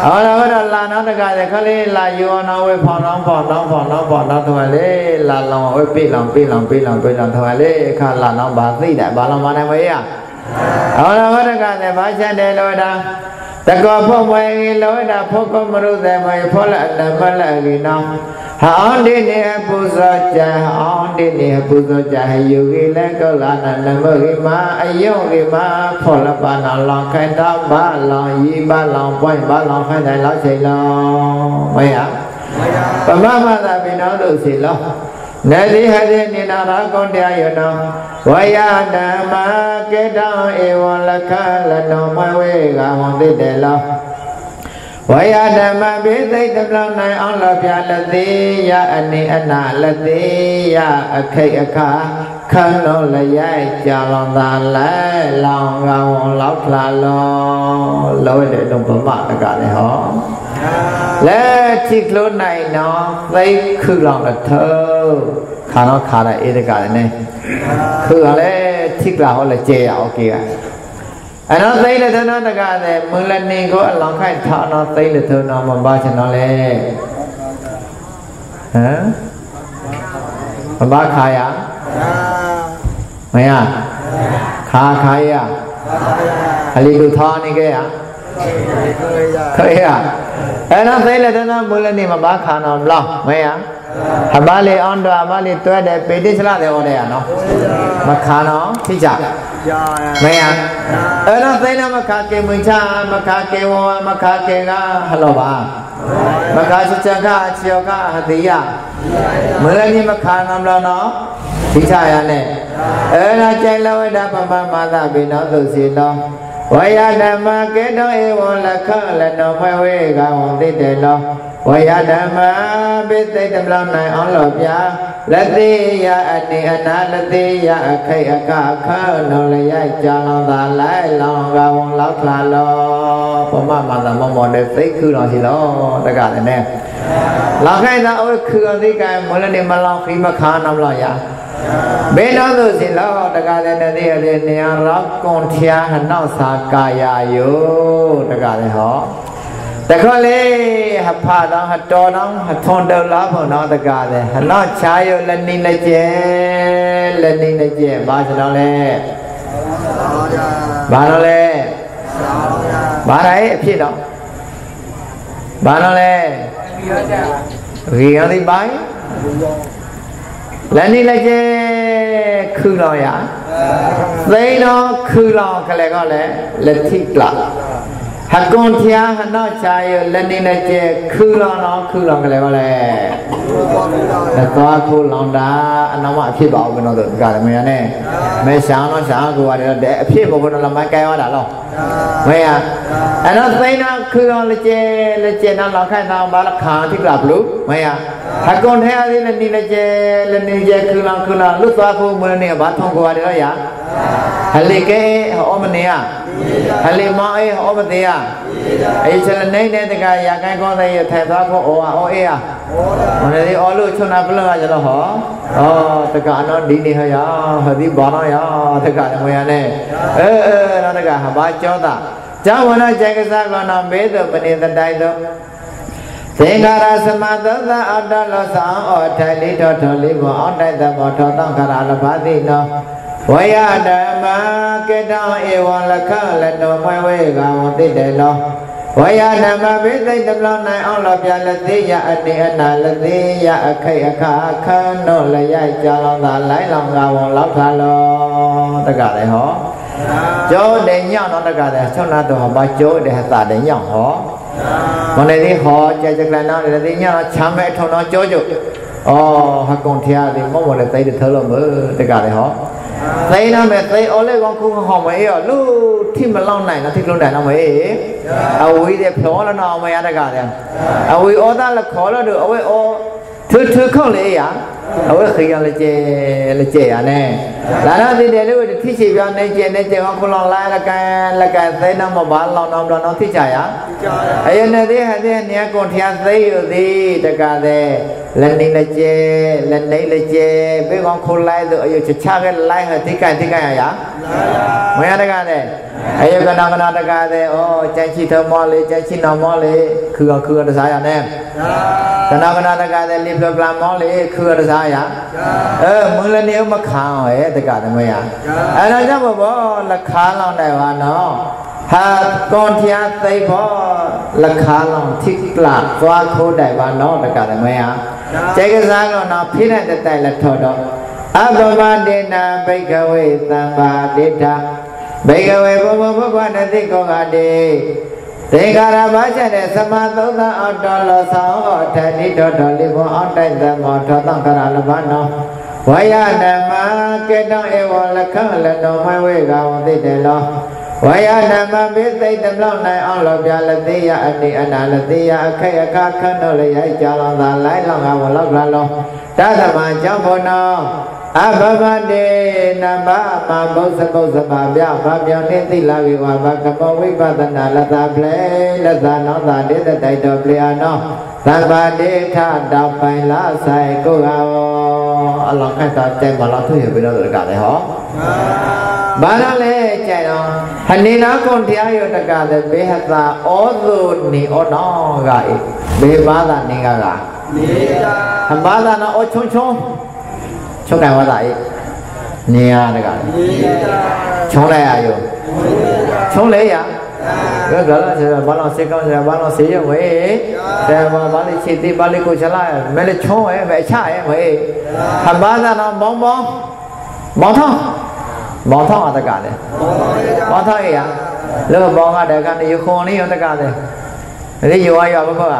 ဟောတော့ဟောတော့လာနောက်တကလည်းခလေးလာယောနာဝဲဖောင်းနောင်းဖောင်းနောင်းဖောင်းနောင်းဖောင်းနောင်းထွာလေလာလောင်ဝဲပြေလောင်ပြေလောင်ပြေလောင်ပြေလောင်ထွာလေအခလာနောင်းပါသိတယ်ဘာလောင်မနိုင်မရဟောတော့ဟောတကလည်းဘာချက်တယ်လို့တာတကောဖောမွေလောဒဖောကမရုသေမယဖောလတမလကိနော ဟောတိနေပုဇောကြဟောတိနေပုဇောကြဟယုဂိလကောလာနနမဂိမအယုဂိမဖောလပနာလောင်ခိုင်တာဘာလောင်ဤဘာလောင်ပွိုင်းဘာလောင်ခိုင်တယ်လောက်ချိန်လောမယပမမသာပိနောတို့စီလောနတိဟတိနိနာရကောတရားယနောဝယဓမ္မကေတောဧဝံလခလနောမဝေကဝံသိတေလော ဝယဓမ္မပိသိတပလောင်နိုင်အောင်လောပြလက်သေးရအနေအနာလက်သေးရအခိတ်အခါခန်းလုံးလရိုက်ကြောင်လောင်သာလဲလောင်ကောင်လောက်လာလုံးလောတဲ့လုံးဗမတကလည်းဟောလက်ချစ်လို့နိုင်နော်သိခုလောင်အထုခါတော့ခါတဲ့ဧတကလည်းနဲခုကလည်းချစ်လာဟောလဲကြဲရအောင်ကေက အနောသိလေသနောတကတဲ့မူလနေကိုအလောင်းခိုက်ထာနောသိလေသနောမပါချင်တော့လေဟမ်မပါခါရမရခါခါရအလီလူထားနေကြရခရရအဲ့တော့သိလေသနောမူလနေမပါခါနောလောင်းမရအမလေးအောင်တော့အမလေးတွဲတယ်ပေတိချလာတယ်ဟောတယ်ရနော်မခါနော်ထိကြ မရအဲ့တော့သိနေမခါကေမချမခါကေဝမခါကေကဟလောပါမခါစချကချောကဟတိယမလကြီးမခါနမလောနော်ထိချရနဲ့အဲ့ဒါကြိုင်လဝိဒပပမသာဘိနောသုစီနော ဝယဓမ္မကေတောဧဝံလခလနောမဝေကဝံတိတေလောဝယဓမ္မပိသိတမလောင်းနိုင်အောင်လို့ပြလတိယအနိအနာလတိယအခိတ်အခအခနောလယကြာလောင်သာလိုက်လောင်ကဝံလောက်ခလာလောပမမသာမမောတဲ့သိခုတော်ရှိလောတကလည်းနဲ့လောင်ခိုင်းသာအဝခုအသိကံမလနေမလောင်ခိမခါနမလောရ ဘေနောသူစီလောတကလည်းနဲ့သိရတဲ့နေရာလောက်ကွန်ထျာဟနောက်စာကာယယုတကလည်းဟောတခါလေဟဖာတောင်းဟတော်တောင်းဟထွန်တော်လာဖို့တော့တကားတယ်ဟနောက်ချာယုလက်နိလက်ကျဲလက်နိလက်ကျဲဘာစတော့လဲဘာတော့လဲဘာတိုင်းအဖြစ်တော့ဘာတော့လဲရီရသည်ပိုင်း လက်နိလက်ကျဲခူလောင်ရသိန်းတော်ခူလောင်ခလည်းကလည်းလက်ထိကလာ ဟကွန်ဖျားဟနောချာယလက်နေနဲ့ကျဲခူလောင်တော့ခူလောင်ကလေးပါလေသသွားခူလောင်တာအနောက်မှအဖြစ်ပါဦးကတော့ဒီကလည်းမရနဲ့မဲရှာတော့ရှာကိုရတယ်တဲ့အဖြစ်ဘုံကတော့လမိုင်းကိုင်းသွားတာလောမဲရအဲ့တော့သိန်းတော့ခူလောင်လက်ကျဲလက်ကျဲတော့လောက်ခိုင်တော့ဘာလခါတိကလာဘလို့မဲရဟကွန်ထဲအသေးလက်နေလက်ကျဲလက်နေကျဲခူလောင်ခူလောင်လွတ်သွားဖို့မနေဘာထုံကိုရတယ်တော့ရဟလေကဲဟောမနေရ ဟလေမောအေဟောမသေးရအေးချလနေတဲ့တကရာကိုင်းကောတဲ့ရထဲသွားဖို့ဩဟာဩအေးဟာဟောလေဩလို့ချုံနာပလကကြတော့ဟောဩတကအနော်ဒီနေဟရဟဒီဘာနာရတကလည်းမရနဲ့အဲအဲတော့တကဟာဘာကြောတာဇဝနဇေကစားကောနာမေတ္တပနိတတိုင်သောသင်္ကာရသမသောသအတ္တလောဆောင်ဩထိုင်လေးတော်တော်လေးဘောအောက်တိုက်သဘောထောတောင်းခရလဘာတိနော ဝယဓမ္မကေတောဧဝံလခလတောမွေဝေကဝတိတေလောဝယဓမ္မဘိသိတပလောနိုင်အောင်လောပြလတိယအတိအနာလတိယအခိတ်အခါအခန်းတို့လရိုက်ကြောင်းသာလိုက်လောင်ကဝံလောက်ခါလောတကလည်းဟောကျောတဲ့ညောင်းတော့တကလည်းချုံနာတော့ဘာကျောတဲ့ဟတာတဲ့ညောင်းဟောမနေဒီဟောကြကြကလနာလေဒီညာချမ်းမဲ့ထုံတော့ကြောကြဩဟာကွန်ထရာဒီမောမလေတိုက်တဲ့ထလို့မတကလည်းဟော သိနာမဲ့သိအော်လေကောင်ခုဟောမအေးရောလူထိမလောက်နိုင်နော်ထိလုံးတယ်နော်မေအဝေးတဲ့ဖလောလနော်မရတကလည်းအဝေးဩသားလခေါ်လို့အဝေးဩထထခုံလေရ အဝေးခေရလေကျဲလေကျဲရနဲ့လာတော့ဒီတယ်လို့ထိချေပြောနေကျဲနေကျဲကခုလောလာလကန်လကန်သိနာမဘာလောင်းတော့တော့ထိချာရအယနေသေးဟတဲ့နေကွန်ထျာသိရသည်တကတဲ့လက်နေလက်ကျဲလက်နေလက်ကျဲဘေးကောင်ခုလိုက်တော့အယချချခဲ့လိုက်ဟတိကန်တိကန်ရရမရတကတဲ့ အယကနာကနာတကတဲ့ဩကြိုက်ချီထမောလေးကြိုက်ချီနောင်မောလေးခူကခူကတစားရနဲ့ကနာကနာတကတဲ့လိပပလာမောလေးခူကတစားရအဲမွန်းလည်းနေမခံရဲ့တကတမရအဲဒါကြောင့်ဘောလက်ခါလောင်းတယ်ပါနော်ဟာကွန်ထျာသိဘောလက်ခါလောင်းထိကလာသွားခိုးတယ်ပါနော်တကတမရကျဲကစားလို့နော်ဖိတဲ့တိုက်လက်ထော်တော့အဘမဒေနာဘိကဝေသံပါဒိဋ္ဌ ဘေကဝေဘုဘဘုဘနတိကောကတိသေကာရဘာချက်တဲ့သမသုံးသအောက်တော်လောဆောင်ဟောထဏိတော်တော်လေးဘုံအောက်တိုက်သမောထောတံကရလဘနောဝယနမကေတောဧဝလခလတောမဝေကဝသိတယ်လောဝယနမပိသိတမလောက်နိုင်အောင်လောပြလတိယအနိအနာလတိယအခေအခါခန္ဓာလေးရိုက်ကြလောသာလိုက်လောကဝလောက်လာလောတသမကြောင့်ဘုံနော အဘဘတေနမမဘုဇကုဇမပြဘာပြောင်းနေသိလာပြီဝါဘကမောဝိပဒနာလသာပလေလသာနောသာတေတတိုက်တော်ပလျာနောသဗ္ဗတေထတောက်ပိုင်လာဆိုင်ကိုဟောအလောင်းခတ်တာတဲ့မလားသူရပြီတော့တကလည်းဟောဘာလို့လဲကြိုင်တော့ဟနေနာကွန်တရားရတကတဲ့ဘေဟတာဩသုနေဩနောကဧဘေဘာသာနေကကနေတာဟဘာသာနောဩချုံချုံ ချုပ်ကန်ဝါသာဧနေရတကချုံလိုက်ရယောချုံလဲရဘယ်ကလာဆရာဘာလို့စေကောင်းဆရာဘာလို့စေရဝဲဆရာဘာဘာလို့ချစ်တိဘာလို့ကိုချလာမဲလေချုံဝဲပဲချရဲဝဲဟဘာသာနောမောင်းမောင်းမောင်းထောင်းမောင်ထောင်းအတကလည်းမောင်ထောင်းရလောဘောင်ကတကနေရခွန်လေးရတကလည်း ဒီယောယောဘဘက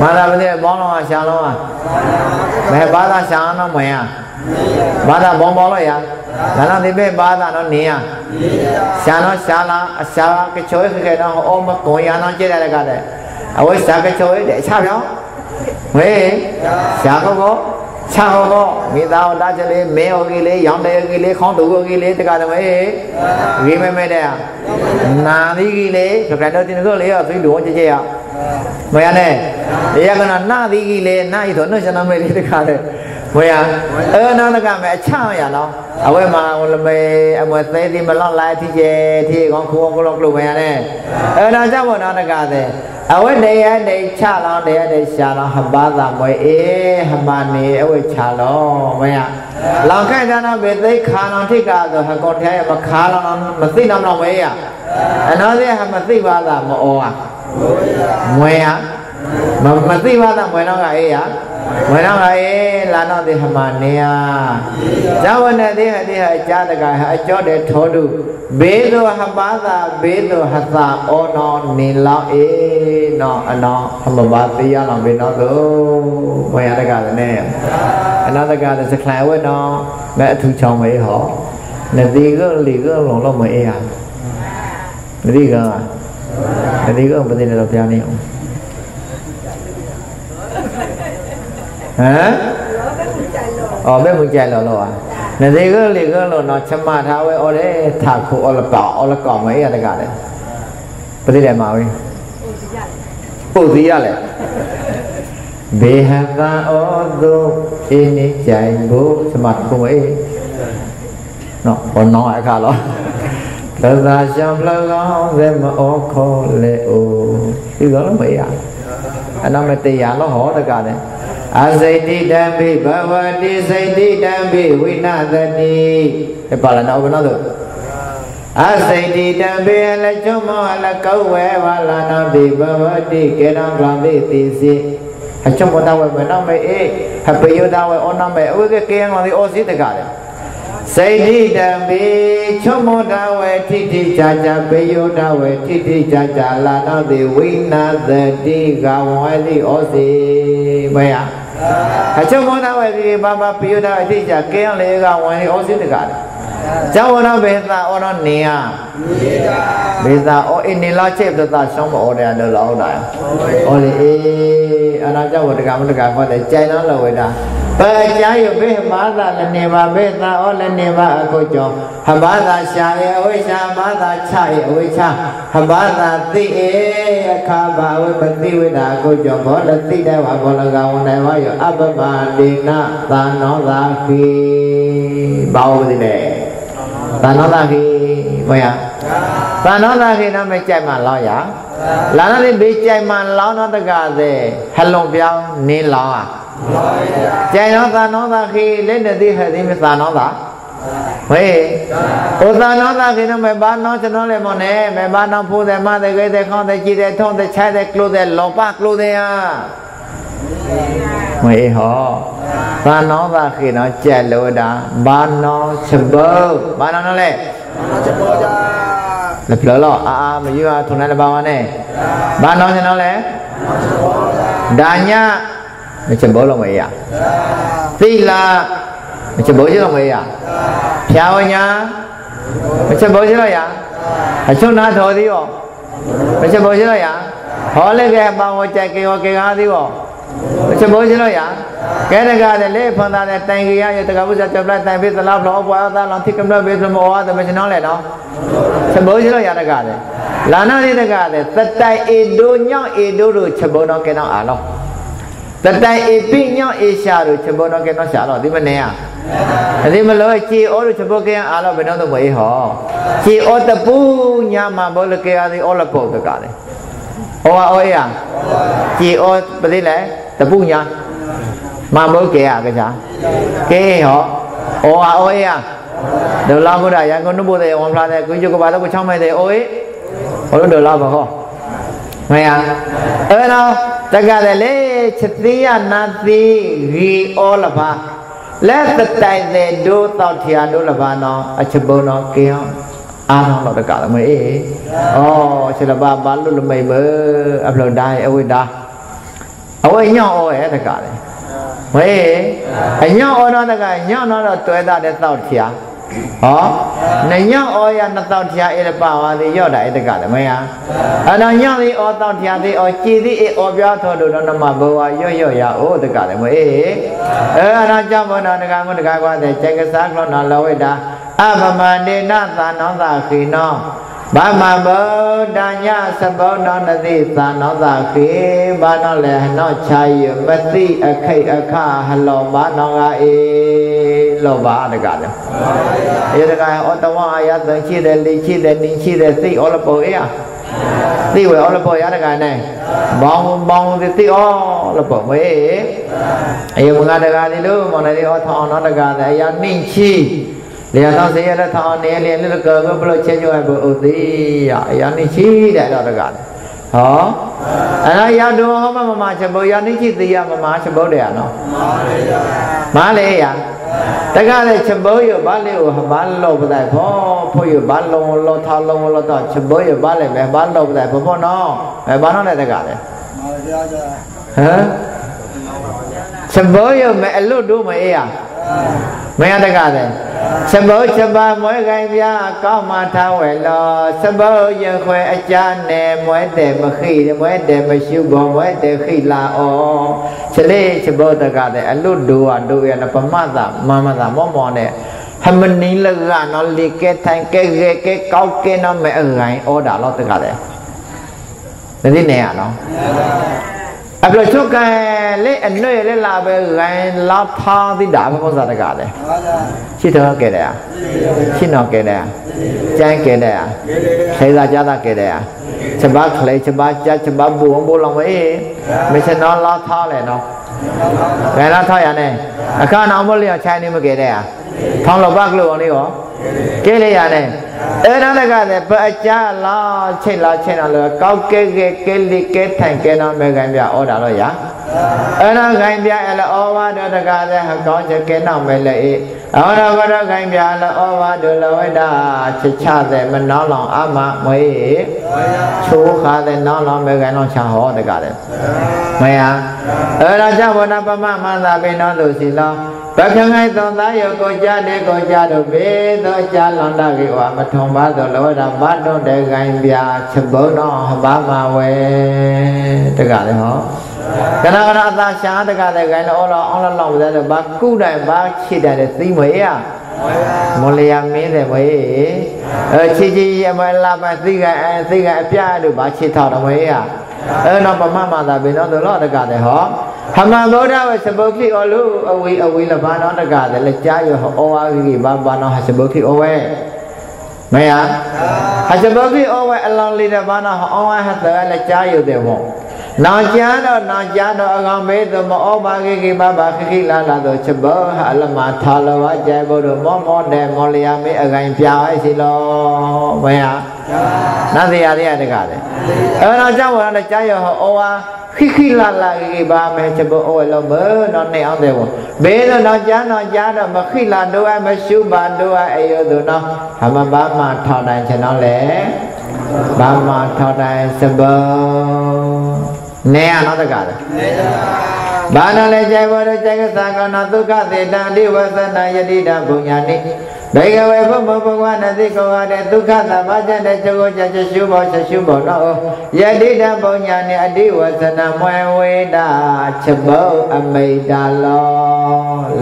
ဘာသာမသိဘောင်းလုံးကရှာလုံးကဘယ်ဘာသာရှာတော့မရဘာသာဘောင်းဘောင်းလို့ရဒါတော့ဒီပဲဘာသာတော့နေရရှာတော့ရှာလာအရှာကချိုးခဲတော့အောမကွန်ရတော့ကြည့်တယ်ကတဲ့အဝိရှာကချိုးတဲ့အခြားပြောင်းဝေးရှာကောကော ချာဟောကောမိသားဟောတာချလေးမဲဟောကြီးလေးရောင်တယ်ကြီးလေးခေါင်းတူဟောကြီးလေးတကတမေဝိမဲမဲတဲ့နာသီကြီးလေးဆိုကြတော့တင်ဆိုလေးရောသိလို့ကြည့်ကြရမရနဲ့တရားကနာနာသီကြီးလေးနာဤဆိုနှုတ်ချနာမဲလေးတကတဲ့ ဝေယအဲနာတကမဲအချရနော်အဝဲမှာဟိုလမေအမွေသေးဒီမလောက်လိုက်တိကျတိကောင်းခိုးကောလောက်လို့ဝေယနဲ့အဲနာကြဘောနာတကတဲ့အဝိတယတိချလောင်းတရားတိရှာလောင်းဟပါသမွေအေဟမနေအဝိချလောင်းမယလောင်ခိုင်တနာဘေသိခါလောင်းထိကဆိုဟကောတရားရမခါလောင်းမသိနောင်တော့ဝေယအနောသေးဟမသိပါသာမဩဟာမွေယမမသိပါသာမွေတော့ကအေးရ ဝေနောကအေလာနောတိဟမနေယဇဝနတိဟတိဟအကြတကဟအကြောတဲ့ထောတုဘေသောဟပါသာဘေသောဟသာဩနောနေလောက်အေနောအနောဟမဘာတိယလောဘေနောသုဝေယတကလည်းအနာတကလည်းစခလဝဲနောမဲ့အထူချောင်းမေဟောနတိကလီကလုံးလုံးမအေးဟာနတိကနတိကပတိနေတော့ပြန်နေအောင် ဟမ်အော်ဘယ်မှုကြိုက်လို့လို့อ่ะနေသေးကလေးကလို့တော့ချမထားဝဲအော်လေထာခုအော်လကောအော်လကောမအေးရတကလည်းပတိတယ်မှာဝေးပုတ်သေးရလေဘေဟသာအောတုအင်းနေကြိုင်ဖို့ချမခုမေးနော်ဘောနောအခါလောသသာရှံလကောင်းသေမဩခေါ်လေအိုဒီကောမေးရအနမတရားလောဟောတကလည်း အစိတ်တိတံပိဘဝတိစိတ်တိတံပိဝိနသတိပါဠိနော်ဘယ်နော်လို့အစိတ်တိတံပိအလချုံမောအလကောဝဲဝါလာနာပိဘဝတိကေရံကံတိတိစီအချုံမောတဝဲမနောမေအေဟပယောတဝဲဩနမေအဝေကေကေယံကံတိဩစီတကလေစိတ်တိတံပိချွမောတဝေထိတိချာချာပေယောတဝေထိတိချာချာလာနောတိဝိနာသတိကဝဝတိဩစီမယ အချွမောတဝေဒီဘာဘာပေယောတဝေထိချာကဲရလေကဝဝတိဩစီတကားကျော င်းဝရဘေသာဩရနေယဘေသာဩအနိလာချက်တသရှောင်းမဩတယ်လို့လောက်တာဩလေအေးအနာကျောင်းဝတကမတကဟောတယ်ကြိုင်တော့လဝေတာပကြာယဘေမာသာလနေပါဘေသာဩလနေပါအခုကျော်ဟဘာသာရှာယေအဝိရှာဘာသာချယေအဝိချဟဘာသာသိဧအခါဘာဝိပတိဝိတာအခုကျော်ဘောလသိတဲ့ဝါဘောလကဝနေဝါယောအပပတိနာသာနောသာခိဘာဝတိလေ သာနောသာခိဘုရားသာနောသာခိနာမကြိုက်မှလောင်းရလာနာလေးဘေးကြိုက်မှလောင်းတော့တကားသေးဟလွန်ပြောင်းနင်းလောင်းอ่ะကြိုင်တော့သာနောသာခိလက်နဲ့သိဟဲ့သိမသာနောသာဝေဩသာနောသာခိနမေဘာနောကျွန်တော်လေမနဲ့မေဘာနောဖိုးတယ်မတဲ့ခဲတဲ့ခေါင်းတဲ့ကြည်တဲ့ထုံးတဲ့ခြိုက်တဲ့ကလို့တဲ့လောပကလို့တဲ့ဟာ ဝေဟောဘာနောသာခိနောကြက်လို့တာဘာနောချဘုတ်ဘာနောနော်လေချဘုတ်ကြလပလောအာအာမယူဟာထုံတဲ့ဘာဝနဲ့ဘာနောကျွန်တော်လေဒါညမချဘောလုံးမရသီလမချဘောချလုံးမရဖြာဝညာမချဘောချလို့ရအချုံနာတော်သေးရောမချဘောချလို့ရဟောလည်းကဲပေါင်းဝကြိုက်ကေရောကေကားသေးရော မချဘောချလို့ရကဲတကားလည်းလေဖွန်သားတဲ့တိုင်ကြီးရရတကားဘုရားကြပလက်တိုင်ဖေးသလားဘလောဘွားသားလောင်ထိကမလို့ဘေးစမောဝါသမရှင်ောင်းလေနော်ချဘောချလို့ရတကားလေလာနာလေးတကားလေသတိုင်အေဒိုညောင်းအေဒိုတို့ချဘောတော့ကဲတော့အားလုံးတတိုင်အပိညောအေရှာတို့ချဘောတော့ကဲတော့ရှာတော့ဒီမနေရအဒီမလို့ချီဩတို့ချဘောကဲအားတော့ဘယ်တော့တော့မအေးဟောချီဩတပူညာမှာဘောလကဲအားဒီဩလပုတ်တကလေဟော ဩအေးရချီဩပလိလေတပူညာမဘောကဲရကစားကဲဟောဩဟာဩအေးရဒေလာဘုရားရန်ကုန်နုဘုတဲ့ဝန်ဖလာတဲ့ကုညုကဘာတော့ကိုချောင်းမဲ့တဲ့ဩအေးဟောလို့ဒေလာဘဟောမရအဲ့တော့တကတဲ့လေချက်သေးရနာသေးရီဩလဘာလက်တတိုင်တဲ့ဒိုးတောက်ထရာဒိုးလဘာနောအချက်ဘုံနောကေ အောင်အာနောတော့တကလည်းမအေးဩချက်လဘာဘာလို့လမိတ်မအဖလို့တိုင်းအဝိဒါအဝိညောင်းဩရဲ့တကလည်းဝေးအညောင်းဩတော့တကညောင်းတော့တွဲတာတဲ့တောက်ထရာဟောနညောဩရနတောက်ထရာဧရပဝါတိရော့တာဧတကလည်းမယအနာညောသည်ဩတောက်ထရာသည်ဩကြည်သည်ဩပြားတော်တို့နမဘဝရော့ရော့ရဩတကလည်းမအေးအဲအနာကြောင့်ဘောနာတကမတကကွာတဲ့ចេကစားကလောနာလဝိတာ အပမန္တေနသာနောသာခိနောဗမဗုဒ္ဓညသဘောနောနတိသာနောသာခေဘာနောလေနောခြာယမတိအခိတ်အခဟလောဘာနောကအေလောဘာတကလည်းအေတကဩတဝအယသံရှိတဲ့လိရှိတဲ့နင်းရှိတဲ့သိဩလပေါ်အေးသိဝဲဩလပေါ်ရတကနဲ့ဘောင်းဘောင်းသိသိဩလပေါ်မေအေမငါတကလေးလို့မောင်နေဩထောင်းနောတကလည်းအယနင်းရှိ လျာတော့စေရတဲ့ထောင်းနေလေလည်းကောဘလို့ချက်ကြွယ်ဖို့ဥသေးရအယာနိရှိတဲ့တော့တကလည်းဟောအဲ့ဒါရတော့ဟောမမမချက်ဖို့ယာနိရှိသေးရမမချက်ဖို့တယ်နော်မာလေရတကလည်းချက်ဖို့ရဘာလေဟဘာလောပဒိုင်ဖောဖို့ရဘာလုံးလောထားလုံးလောတော့ချက်ဖို့ရဘာလေပဲဘာလောပဒိုင်ဖောဖောနော်အဲဘာနော်လဲတကလည်းဟမ်ချက်ဖို့ရမဲအလွတ်တို့မအေးရ မရတကတဲ့စဘောချက်ပါမွဲခိုင်ပြကောင်းမှထားဝဲလောစဘောရခွဲအကြနဲ့မွဲတယ်မခိမွဲတယ်မရှုဘောမွဲတယ်ခိလာဩချလေစဘောတကတဲ့အလွတ်ဒူဝဒူရနပမသမမသမောမောနဲ့ဟမနီလကနော်လီကဲထိုင်ကဲကဲကဲကောက်ကဲနော်မဲအရိုင်းဩတာလောတကတဲ့ဒီနေရနော် အပလချုပ်ကလေအနှွေလေလာပဲရိုင်းလာထားသီတာဘုရားတကတဲ့ရှိတော့ကဲတဲ့ရှိတော့ကဲတဲ့ကျန်းကဲတဲ့ခေသာကြတာကဲတဲ့ချက်ပါခလေချက်ပါကြချက်ပါဘူဘိုးလောင်မေးမစနော်လာထားလေနော်ဘယ်လာထားရနဲ့အခါနောင်မလျော်ချိုင်းနေမကဲတဲ့ ထောင်းလောက်ပါကလို့အောင်လေးရောကဲလေရနဲ့အဲ့ဒါလည်းကလည်းပအကြလားချိန်လားချိန်လားလို့ကောက်ကဲကဲကဲလိကဲထိုင်ကဲတော့မဲခိုင်းပြဩတာတော့ရ အဲ့တော့ခိုင်ပြအဲ့လောဩဝါဒတကားတဲ့ဟကောင်းချက်ကဲနောက်မဲ့လေအော်တော့ကတော့ခိုင်ပြလောဩဝါဒလဝိဒချစ်ချတဲ့မနောလောင်အမမွေချိုးခါတဲ့နောလောင်မဲ့ခိုင်လောင်ချဟောတကားတဲ့မယအဲ့တော့ကြောင့်ဘောနာပမမသာပိနောသူစီလောပကံငိုင်သောသားယောကိုကြတဲ့ကိုကြတို့ဘေသောကြာလွန်တကေဝမထုံပါသောလောဒဘတ်တော်တဲ့ခိုင်ပြချက်ဘုံတော်ဟဘာမဝဲတကားလေဟော ကနကနအသာရှာတကားတဲ့ခိုင်လောလောအောင်လောလောက်တဲ့ဘာကုတိုင်ဘာချစ်တယ်သိမရမောလျာမင်းတယ်မအေးအဲချီချီရမလာမသိကအဲသိကအပြတို့ဘာချစ်ထောက်တယ်မအေးအဲ့တော့ပမမသာဘေနောတလောတကတဲ့ဟောဟမဗုဒ္ဓဝစပုခိဩလူအဝေအဝေလဘာနောတကတဲ့လက်ကြားရဟောဩဝါဂိဘာဘာနောဟစပုခိဩဝဲမယဟစပုခိဩဝဲအလောင်းလေးတဲ့ဘာနောဟောဩဝါဟတဲ့လက်ကြားရတဲ့ဟော နာကြတော့နာကြတော့အကောင်မေသမဩဘာဂိကိဘဘာခိခိလာလာတော့ချက်ဘောအလမထာလဝကြဲဘုဒ္ဓမောမောတဲ့မောလျာမေအကိုင်ပြားစီလောဘယ်ဟာနတ်တရားတွေကတကားတယ်အဲ့တော့ကြောင့်ဘာလဲကြားရဟောဩဝါခိခိလာလာကိဘာမဲချက်ဘောဩဝဲလောမေတော့နေအောင်တယ်ဘောဘေးတော့တော့ကြားတော့ကြားတော့မခိလာတော့အမရှုပါတော့အယောသူနော်အမဘာမှထောက်တိုင်းကျွန်တော်လေဘာမှထောက်တိုင်းစဘော နေရတော့တကားလေနေပါဘာနလဲကြိုင်ဘောရကြိုင်ကသံကောနာဒုက္ခသေတံဒီဝသနာယတိတဘုံညာနိဘေကဝေဘုမဘဂဝနတိကောဝတဲ့ဒုက္ခသမကျတဲ့ချုပ်ကိုချက်ရှုဘောချက်ရှုဘောတော့ယတိတဘုံညာနိအတိဝသနာမွယ်ဝေတာချက်ဘောအမိတ်တာလော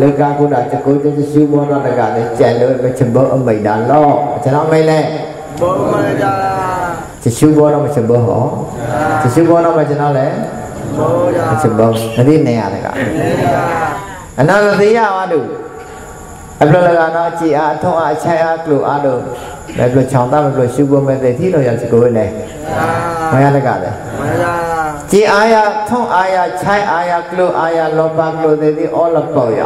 လကကုဒ္ဒချက်ကိုချက်ရှုဘောတော့တကလည်းကြံလို့ချက်ဘောအမိတ်တာလောကျွန်တော်မိတ်လဲဘုံမတာ ချက်ရှုဘောတော့မချက်ဘောဟောချက်ရှုဘောတော့မကျွန်တော်လဲဘောရချက်ဘောဒီနေရတကအနာသေယဝါတို့အပလလကနာကြည်အားထုံးအားချိုင်အားကလူအားတို့ဘယ်လိုချောင်းသားဘယ်လိုရှုဖို့မဲ့တဲ့သီလို့ရစကိုလဲမရတကလေမရကြည်အားရထုံးအားရချိုင်အားရကလူအားရလောဘကလူတဲ့ဒီ all about ရ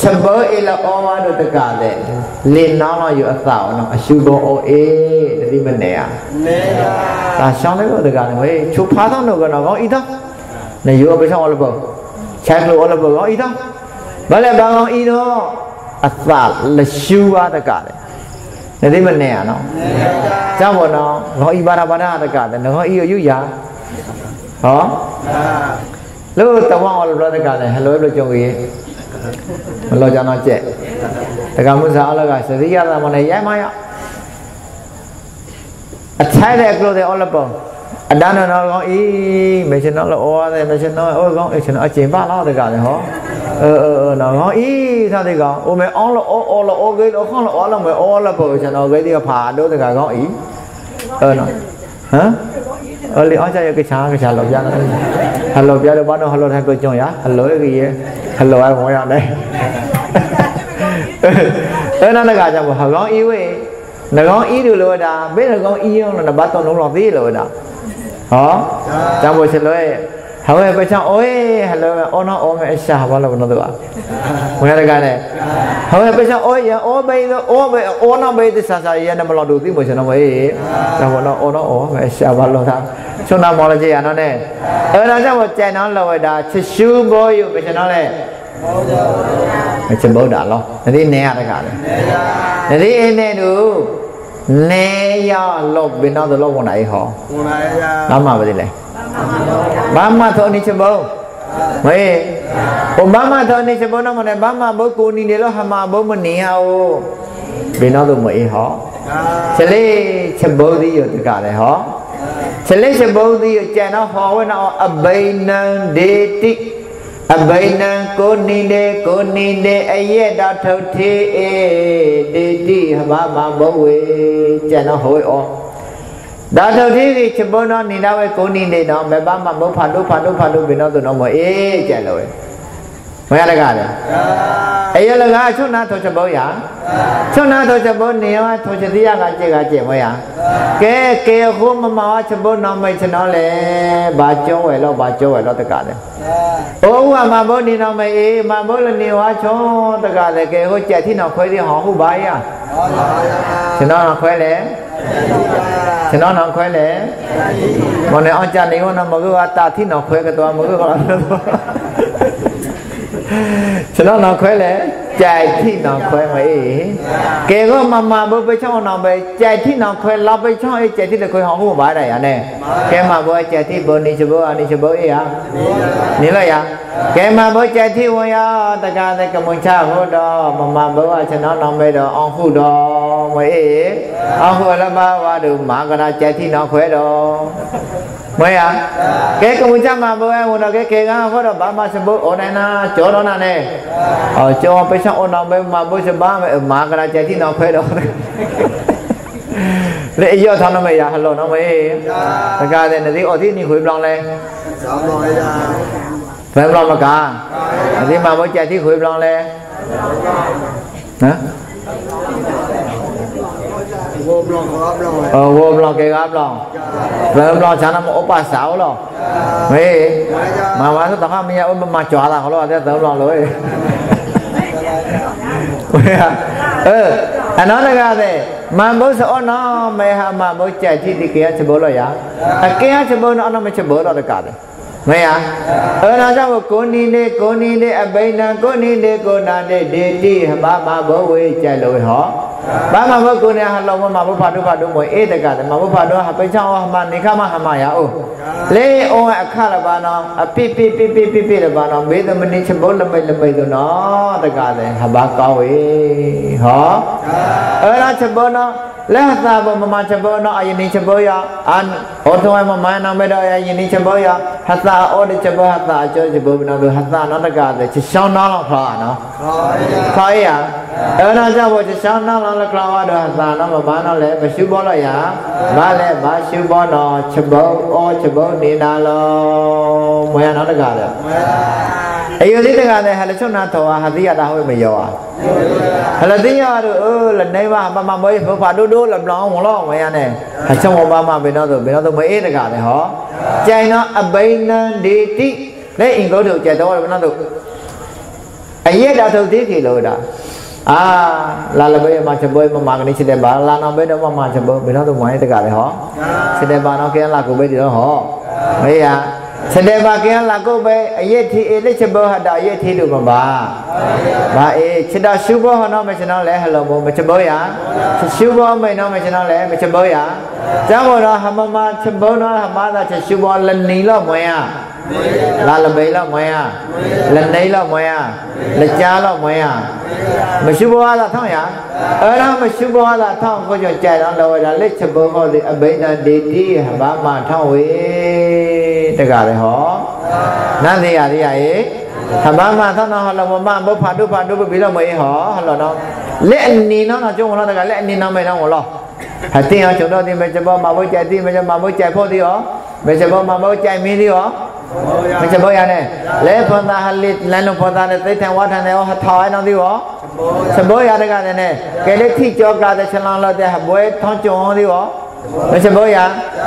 ချက်ဘောအလအောဝါတို့တကတဲ့လင်းနောင်းတော့ယူအသောနော်အရှုဘောအိုအေးတတိမနေရနေရဒါရှောင်းလို့တကလည်းဝေးချိုဖားတော့တော့ကောဤတော့နေယူအပဆောင် all about ချိုင်ကလူ all about ကောဤတော့ဘာလဲဘာကောဤတော့အသလရှူဝါတကတဲ့နေသိ မနေရနော်ကြောက်ဘောနော်ငေါဤပါရပါဒတကတဲ့ငေါဤယူရဟောလို့တဝောင်းအလဘတကတဲ့ဟလိုလို့ကြုံကြီးမလောကြတော့ကြက်တကမှုစားအလကစရိယသမနဲ့ရိုင်းမရအထိုက်တဲ့ကလို့တဲ့အလပေါ်အဒါနနော်ကောအေးမရှင်တော့လောဩရတယ်မရှင်တော့ဩကောအရှင်အကျင်ပါလားတကလည်းဟောเออเออနော်ဟောอีท่าติကောင်โอเมออนละออละโอเกลခေါละออละเมออละပေါ်ကျွန်တော်ဂိတိကဖာတို့တကကောင်อีเออနော်ဟမ်အလီအောင်ကြရကချာကချာလောက် ပြတယ်ဟယ်လိုပြတယ်ဘာတော့ဟယ်လိုထိုင်ကိုကြုံရဟယ်လိုကြီးရဟယ်လိုအဝင်ရတယ်အဲ့နာကကြမှာဟကောင်ဤဝေငကောင်ဤတို့လို့ဒါဘယ်ငကောင်ဤရောနဘာတော့လုံးလောက်သေးလို့ဒါဟောတမ်းဖို့ချလို့ဟောပဲချောင်းအိုးဟယ်လို အော်နော်အော်မဲရှာဘာလို့ဘလို့တော့ဝင်ရကလည်းဟောပဲချောင်းအိုးရအော်ဘေးတော့အော်ဘေးအော်နော်ဘေးသစာစာရနမလို့တို့သိမချင်တော့မေးဒါဘောနော်အော်နော်အော်မဲရှာဘာလို့သာချုံနာမော်လကြီးရနော်နဲ့အဲ့ဒါကြောင့်ကြံတော့လောတာချစ်ရှူဘောယူပဲကျွန်တော်လဲမချဗုဒ္ဓလောနဒီနေရတကလည်းနဒီအင်းနဲ့တို့နေရလောဘင်းတော့လောဘနိုင်ဟောဘုရားရဘာမှမသိလဲ ဘာမှသောနိချဘုံဝေဘုဘာမှသောနိချဘုံတော့မနဲ့ဘာမှဘုကိုနီနေလို့ဟမဘုံမနေဟောဘယ်တော့မအေးဟောချလေချဘုံဒီရတကလည်းဟောချလေချဘုံဒီရကျန်တော့ဟောဝနောအဘိနံဒေတိအဘိနံကိုနိနေကိုနိနေ အရက်တော်ထုတ်ထေအေဒေတိဟမမဘုံဝေကျန်တော့ဟောဩဒါတော့ဒီဒီချပွန်တော့နေတော့ကိုနီနေတော့မဘာမမုတ်ဖာလို့ဖာလို့ဖာလို့ဘယ်တော့တော့မအေးကြလို့မရတကားလေအယလကချုံနာထောချက်ဘောရချုံနာထောချက်ဘောနေဝထောချက်တရားကကြက်ကကြက်မရကဲကဲဟိုမမဝချက်ဘောနောက်မိတ်ချနော်လေဘာကျောဝဲတော့ဘာကျောဝဲတော့တကားလေဟိုဥမဘောနေနောက်မိတ်အေးမဘောလနေဝချုံတကားလေကဲဟိုကြက်တိနောက်ခွဲသေးဟောဟုတ်ပါရကျွန်တော်ခွဲလေ ကျွန်တော်နောက်ခွဲလေမနေအောင်ကြနေဝနမကူအတာတိနောက်ခွဲကတော့မကူက ကျွန်တော်နောက်ခွဲလေကြိုက်ထိနောင်ခွဲမေးကဲကောမမဘုပချောင်းနောင်ပဲကြိုက်ထိနောင်ခွဲလောက်ပချောင်းအေးကြိုက်ထိတခွဲဟောဟုတ်ပါဒါရနဲ့ကဲမဘောကြိုက်ထိဘောနေချဘောအနိချဘောအေးဟာနေလိုက်ရကဲမဘောကြိုက်ထိဝင်ရတကားတဲ့ကမွန်ချဟုတ်တော့မမဘောကကျွန်တော်နောင်ပဲတော့အောင်ဟုတော့မေးအောင်ဟုလမဝါတို့မာကရာကြိုက်ထိနောင်ခွဲတော့မွေးရကဲကမွန်ချမှာဘောဝင်တော့ ကဲကေကဟောတော့ဘာမှစဘောအော်နိုင်နာကြောတော့နာနဲ့အော်ကြောပချောင်းအော်နောက်ပဲမှာဘုရားဘာမာကရာကြိုက်ထိနောင်ခွဲတော့လေအယောထောင်းတော့မရဟလောနော်မေတကားတဲ့နဒီအော်ဒီနိခွေပလောင်လဲဆောင်းတော်ရတာဘယ်ပလောင်မကား belum, gua belum. Oh, gua belum, kega belum. Belum belum, sana mau opas sao lo. Mei, mama tu tak kami ya, um macam jual lah kalau ada belum belum loh. Eh, anak negara deh. Mambo so no, mei ha mambo jadi dikira cebol ya. Kira cebol no, anak macam cebol ada kade. မင်းဟာအဲဒါကြောင့်ကိုနီနေကိုနီနေအဘိနံကိုနီနေကိုနာနေဒေတိဟမမဘောဝေကြက်လို့ဟော ဘာမဘောကိုနေဟလောမမဘောဖာတုဖာတုမွေအေတကတဲ့မဘောဖာတုဟပိချောင်းဟမနေခမဟမရအိုလေဩအခလဘာနောအပိပိပိပိပိပိလဘာနောမေသမနိချဘောလမိတ်လမိတ်ဆိုနော်တကတဲ့ဟဘာကောင်းဝေဟောအဲ့ဒါချဘောနော လက်သာဘမမချဘောနောအယနိချဘောယအာဟောတော်မမနာမေတော်ယယနိချဘောယဟသာဩဒချဘောဟသာအကျော်ချဘောဘနောဟသာနောတကတဲ့ချရှောင်းနောလောက်ခေါ်နော်ခေါ်ရခေါ်ရအဲ့ဒါကြောင့်ဘုရားရှောင်းနောလောက်ခလာဝတော့သာနောမဘာနောလဲမရှုဘောလို့ရဘာလဲဘာရှုဘောနောချဘောဩချဘောနေနာလောမွေရနောတကတဲ့အယောတိတကတဲ့ဟလချုနာတော်ဟာတိယတာဟုတ်မယောอ่ะဟလတိယတို့အိုးလနေမမမမွေဘဖာတို့တို့လပလောင်းဝလောမရနဲ့အချုံဘာမဘေနောဆိုဘေနောဆိုမအေးတကတဲ့ဟောကြိုင်နောအဘိနံဒီတိလက်အင်္ဂုတ်တို့ကြက်တော့ဘေနောတို့အရက်တာထုတ်သေးခေလို့တာအာလာလဘေမှာချက်ပွဲမမကနေချက်တယ်ဘာလာနောဘေတော့မမချက်ပွဲဘေနောတို့ဝိုင်းတကတယ်ဟောချက်တယ်ဘာနောကဲလာကိုဘေဒီတော့ဟောမေးရ ချက်တယ်ဘာကဲလာကိုဘေအရက်ထီအေလက်ချက်ဘောဟာတာအရက်ထီတို့မပါဘာအေးချက်တော့ရှုဘောဟောနောမချက်တော့လဲဟလောဘောမချက်ဘောရရှုဘောမိန်နောမချက်တော့လဲမချက်ဘောရကျောင်းဘောတော့ဟမမချက်ဘောနောဟမသာချက်ရှုဘောလနီလောမွေရလာလဘေလောမွေရလနေလောမွေရလက်ကြားလောမွေရမရှုဘောသာထောင်းရအဲ့တော့မရှုဘောသာထောင်းကိုကြောကြိုက်တော့လောဒါလက်ချက်ဘောဟောဒီအဘိဓာဒေတိဟဘာမထောင်းဝေ တကလည်းဟောနတ်သေးရသေးရရေဟဘာမထောင်းတော့ဟောလောမမဘောဖာတုဖာတုဘီလောမအေးဟောဟောလောတော့လက်အနေနော်တော့ကျုံလောတကလက်အနေနော်မဲတော့ဟောလောဟာတင်းအောင်ကျွန်တော်ဒီမဲ့ချက်ဘောမဘိုးကြိုက်တိမဲ့ချက်မဘိုးကြိုက်ဖို့ဒီဟောမဲ့ချက်ဘောမဘိုးကြိုက်မင်းဒီဟောမချက်ဘောရနဲ့လဲဖွန်သားဟလိလန်လုံးဖွန်သားနဲ့သိထံဝါထံနဲ့ဟောထောင်းအောင်ဒီဟောစဘောရတဲ့ကနဲ့ကဲလက်ထိကြောကတဲ့ချလန်လို့တဲ့ဘွဲထောင်းကြုံဒီဟော မချက်ဘောရ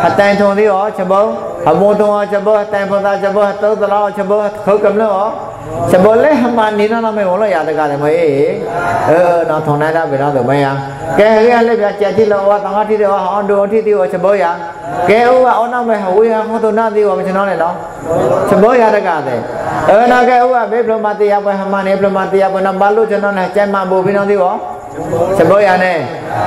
အတိုင်ထုံဒီဟောချက်ဘောအမောတုံချက်ဘောအတိုင်ဖွန်သားချက်ဘောသုတ်တလောချက်ဘောခုတ်ကမလို့ဟောချက်ဘောလဲဟမနီနော်နော်မဲဝလို့ရတဲ့ကလည်းမေးအဲနော်ထုံနိုင်တာပဲတော့မေးရကဲကဲလက်ပြကြက်တိလောဝါတငါတိတဲ့ဟောအွန်ဒိုတိတိဟောချက်ဘောရကဲဥကအောနောက်မဲဝေဟဟောတုနာတိဟောမချင်တော့နဲ့နော်ချက်ဘောရတဲ့ကတဲ့အဲနော်ကဲဥကဘေပလမတရားပွဲဟမနေပလမတရားပွဲနော်ဘာလို့ကျွန်တော်နဲ့ကြိုက်မှပို့ပြီးတော့ဒီဟောချက်ဘောရနဲ့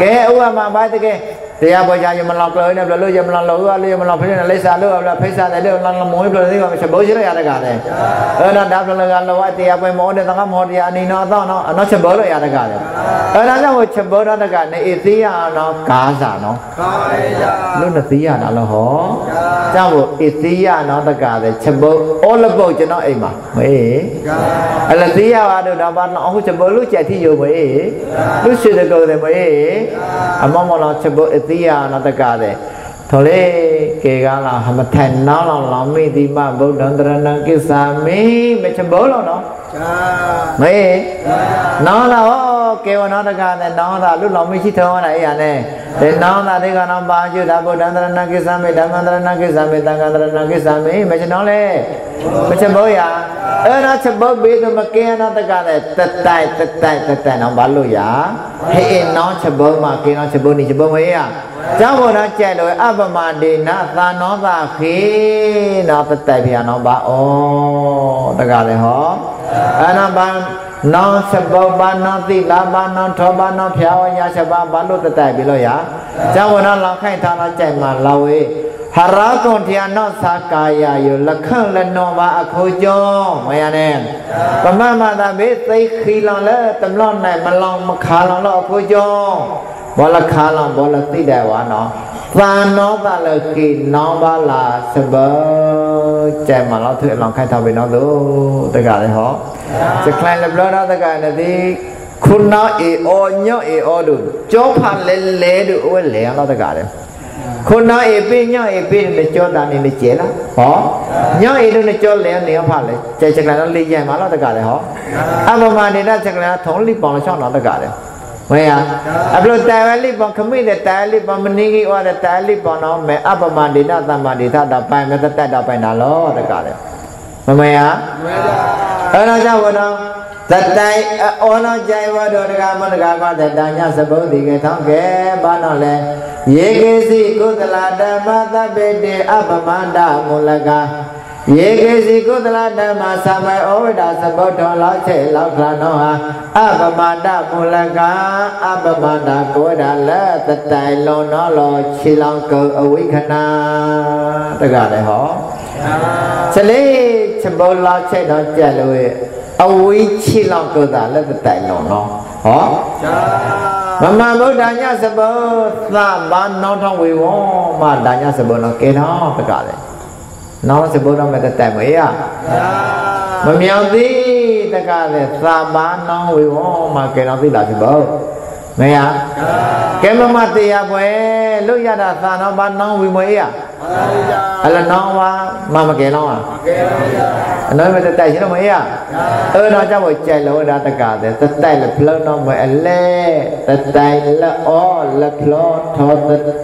ကဲဥကမှာဘာတကယ် တရားပွဲကြရမလောက်ပြောနေဘလို့ရမလောက်လို့ရလေးမလောက်ဖိနေလိစာလို့ဘလို့ဖိစာတယ်လို့လမွေးဘလို့ဒီကမချက်ဘောရရတဲ့ကတဲ့အဲ့တော့ဒါဘလို့ကလောဝတရားပွဲမောတဲ့တကမောတရားအနိနောအတော့နော်အနော်ချက်ဘောလို့ရတဲ့ကတဲ့အဲ့ဒါကြောင့်ချက်ဘောတော့တကနေအသေးရနော်ကားစာနော်ခေါ်ရလို့နသေးရတာလို့ဟောကြောင့်အသေးရနော်တကတဲ့ချက်ဘောအောလပုတ်ကျွန်တော်အိမ်မှာမေးအလသေးရပါတော့ဒါပါတော့အခုချက်ဘောလို့ကြက်တိယုံမေးလူရှိတဲ့ကောတဲ့မေးအမမလောချက်ဘောအသေးရနော်တကတဲ့ထော်လေကေကလာဟမထန်နောင်းလောင်လောင်မိတိမဗုဒ္ဓံတရဏံကိစ္ဆာမိမချက်ဘောလို့နော်จ้าမေးနောင်းလာဟော ကေဝနောတကတဲ့နောင်သာလူလောင်မရှိထောင်းရအဲ့ရနဲ့ဒီနောင်သာဒီကနောပါကျုဒါဗုဒ္ဓံတရဏကိစ္စမေဓမ္မံတရဏကိစ္စမေသံဃံတရဏကိစ္စမေမချနောလေမချဘောရအဲ့ဒါချက်ဘောဘေးတော့မကေနောတကတဲ့တတိုက်တတိုက်တတိုက်နောင်ဘာလို့ရဟေးနောင်ချက်ဘောမှာကေနောချက်ဘောနေချက်ဘောမေးရကျောင်းဘောတော့ကြက်လို့အပမဒေနသာနောသာခေနောတတိုက်ပြနောဘာဩတကလည်းဟောအဲ့နောဘာ နောင်စဘောဘာနောတိလာဘာနောထောဘာနောဖြာဝညာစဘာဘာလို့တတိုက်ပြီလို့ရကျောင်းဘောတော့လောင်ခိုင်ထားတော့ကြိုက်မှာလာဝေးဟရာကွန်ထျာနောသာကာယယောလခန့်လနောဘာအခုကြောမရနဲ့ပမမတာဘေးသိခီလောင်လဲတမလော့နိုင်မလောင်မခါလောင်တော့အခုကြောဘောလခါလောင်ဘောလသိတယ်ဝါနော် သာနောကလကိနောဘာလာစဘောကျဲမလောက်ထွေလောင်ခိုင်ထားပြီနော်တို့တကလည်းဟောစကလိုင်းလဘလောတကလည်းဒီခုနာအေအောညော့အေအောတို့ကြောဖာလဲလဲတို့ဝဲလဲအောင်တကလည်းခုနာအေပိညော့အေပိနဲ့ကြောတာနေနေကျဲလားဟောညော့အေတို့နဲ့ကြောလဲနေဖာလဲကျဲစကလိုင်းတော့လေးရမှာလားတကလည်းဟောအဘမနေ တာစကလိုင်းထုံးလိပေါင်ရှောင်းတော့တကလည်းဝေယအပလို့တိုင်ဝလိပေါခမိတဲ့တိုင်လိပေါမနီကြီးဩတဲ့တိုင်လိပေါတော့မဲအပမဒေနသမ္မာဒေသတာပိုင်မဲ့တတ်တာပိုင်တာလောတကလည်းမမေယအဲ့တော့ကြောင့်ဘုရားတတိုင်အောနောကြိုင်ဝတော်တကမတကကတတညာစပုဒ္ဓိကထောင်းကဲဘာနော်လဲယေကေစီကုသလဓမ္မသဗ္ဗေတေအပမန္တမူလက ယေကေစီကုသလဓမ္မသမေဩဝိဒသဗုဒ္ဓောလောက်ချေလောက်ခလနောဟာအပမန္တမူလကအပမန္တကိုဒလက်တတိုင်လုံးနော်လောခြေလောင်ကုအဝိခဏတကလည်းဟောစလေးချက်ဘောလောက်ချေတော့ကြက်လို့အဝိခြေလောင်ကုတာလက်တတိုင်လုံးနော်ဟောမမဗုဒ္ဓညစဘောသဘာနောထောင်းဝေဝောမဒါညစဘောနော်ကဲတော့တကလည်း နောစဘောတော့မတတိုင်မရမမြောင်သေးတကလည်းသဘာနောဝေဝောမကဲတော့သိလားစဘောမရကဲမမတရားပွဲလွတ်ရတာသာနောဘာနောဝေမွေရအလနောဘာမမကဲနောอ่ะအနောမတတိုင်ရှင်တော့မရအဲ့တော့ကြောင့်ကြိုက်လို့ဒါတကတဲ့တတိုင်လဖလုံးတော့မအလဲတတိုင်လောလဖလောထော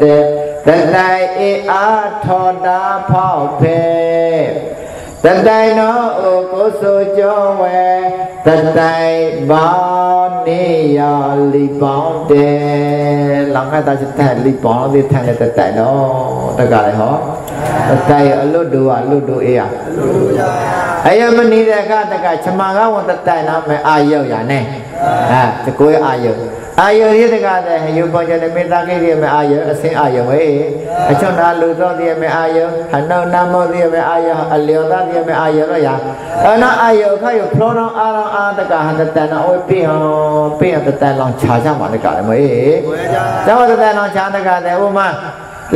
တ တဲ့တတိုင်အေအားထောတာဖောက်ဖေတတိုင်နောအိုကိုဆိုကြောဝဲတတိုင်ဘာနေရလီပေါင်းတယ်လောင်ကတာစစ်တဲ့လီပေါင်းတဲ့ထိုင်တဲ့တတိုင်နော်တကလည်းဟောတတိုင်အလွတ်တို့အလွတ်တို့အေးရအယမနေတဲ့အခါတကချမကဝန်တတိုင်နာမဲ့အာရောက်ရနဲ့ဟာတကိုးအာရောက် အာယုရတကတဲ့ဟယုပေါ်ကြတဲ့မေတ္တာကိရိမေအာယုအစင်းအာယုဝေအချွန်နာလူတော်တိမေအာယုဟနုနမောတိမေအာယုအလျောသားတိမေအာယုရောရအနာအာယုခယုဖလောတော်အာရအာတကဟတတနာဝေပိဟောပိဟတတလောင်ခြာကြမှာတကလည်းမေကျောင်းတတလောင်ခြာတကတဲ့ဥမာ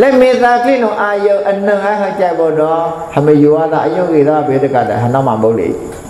လက်မေသာကိလုံအာယုအနံအဟကြဘောတော့ဟမယောသာအယုကေသာဘေတကတဲ့ဟနောမမုတ်လေမရလက်နာဟောတဲ့ကနာတကကျဲဒီအတိနာဖလော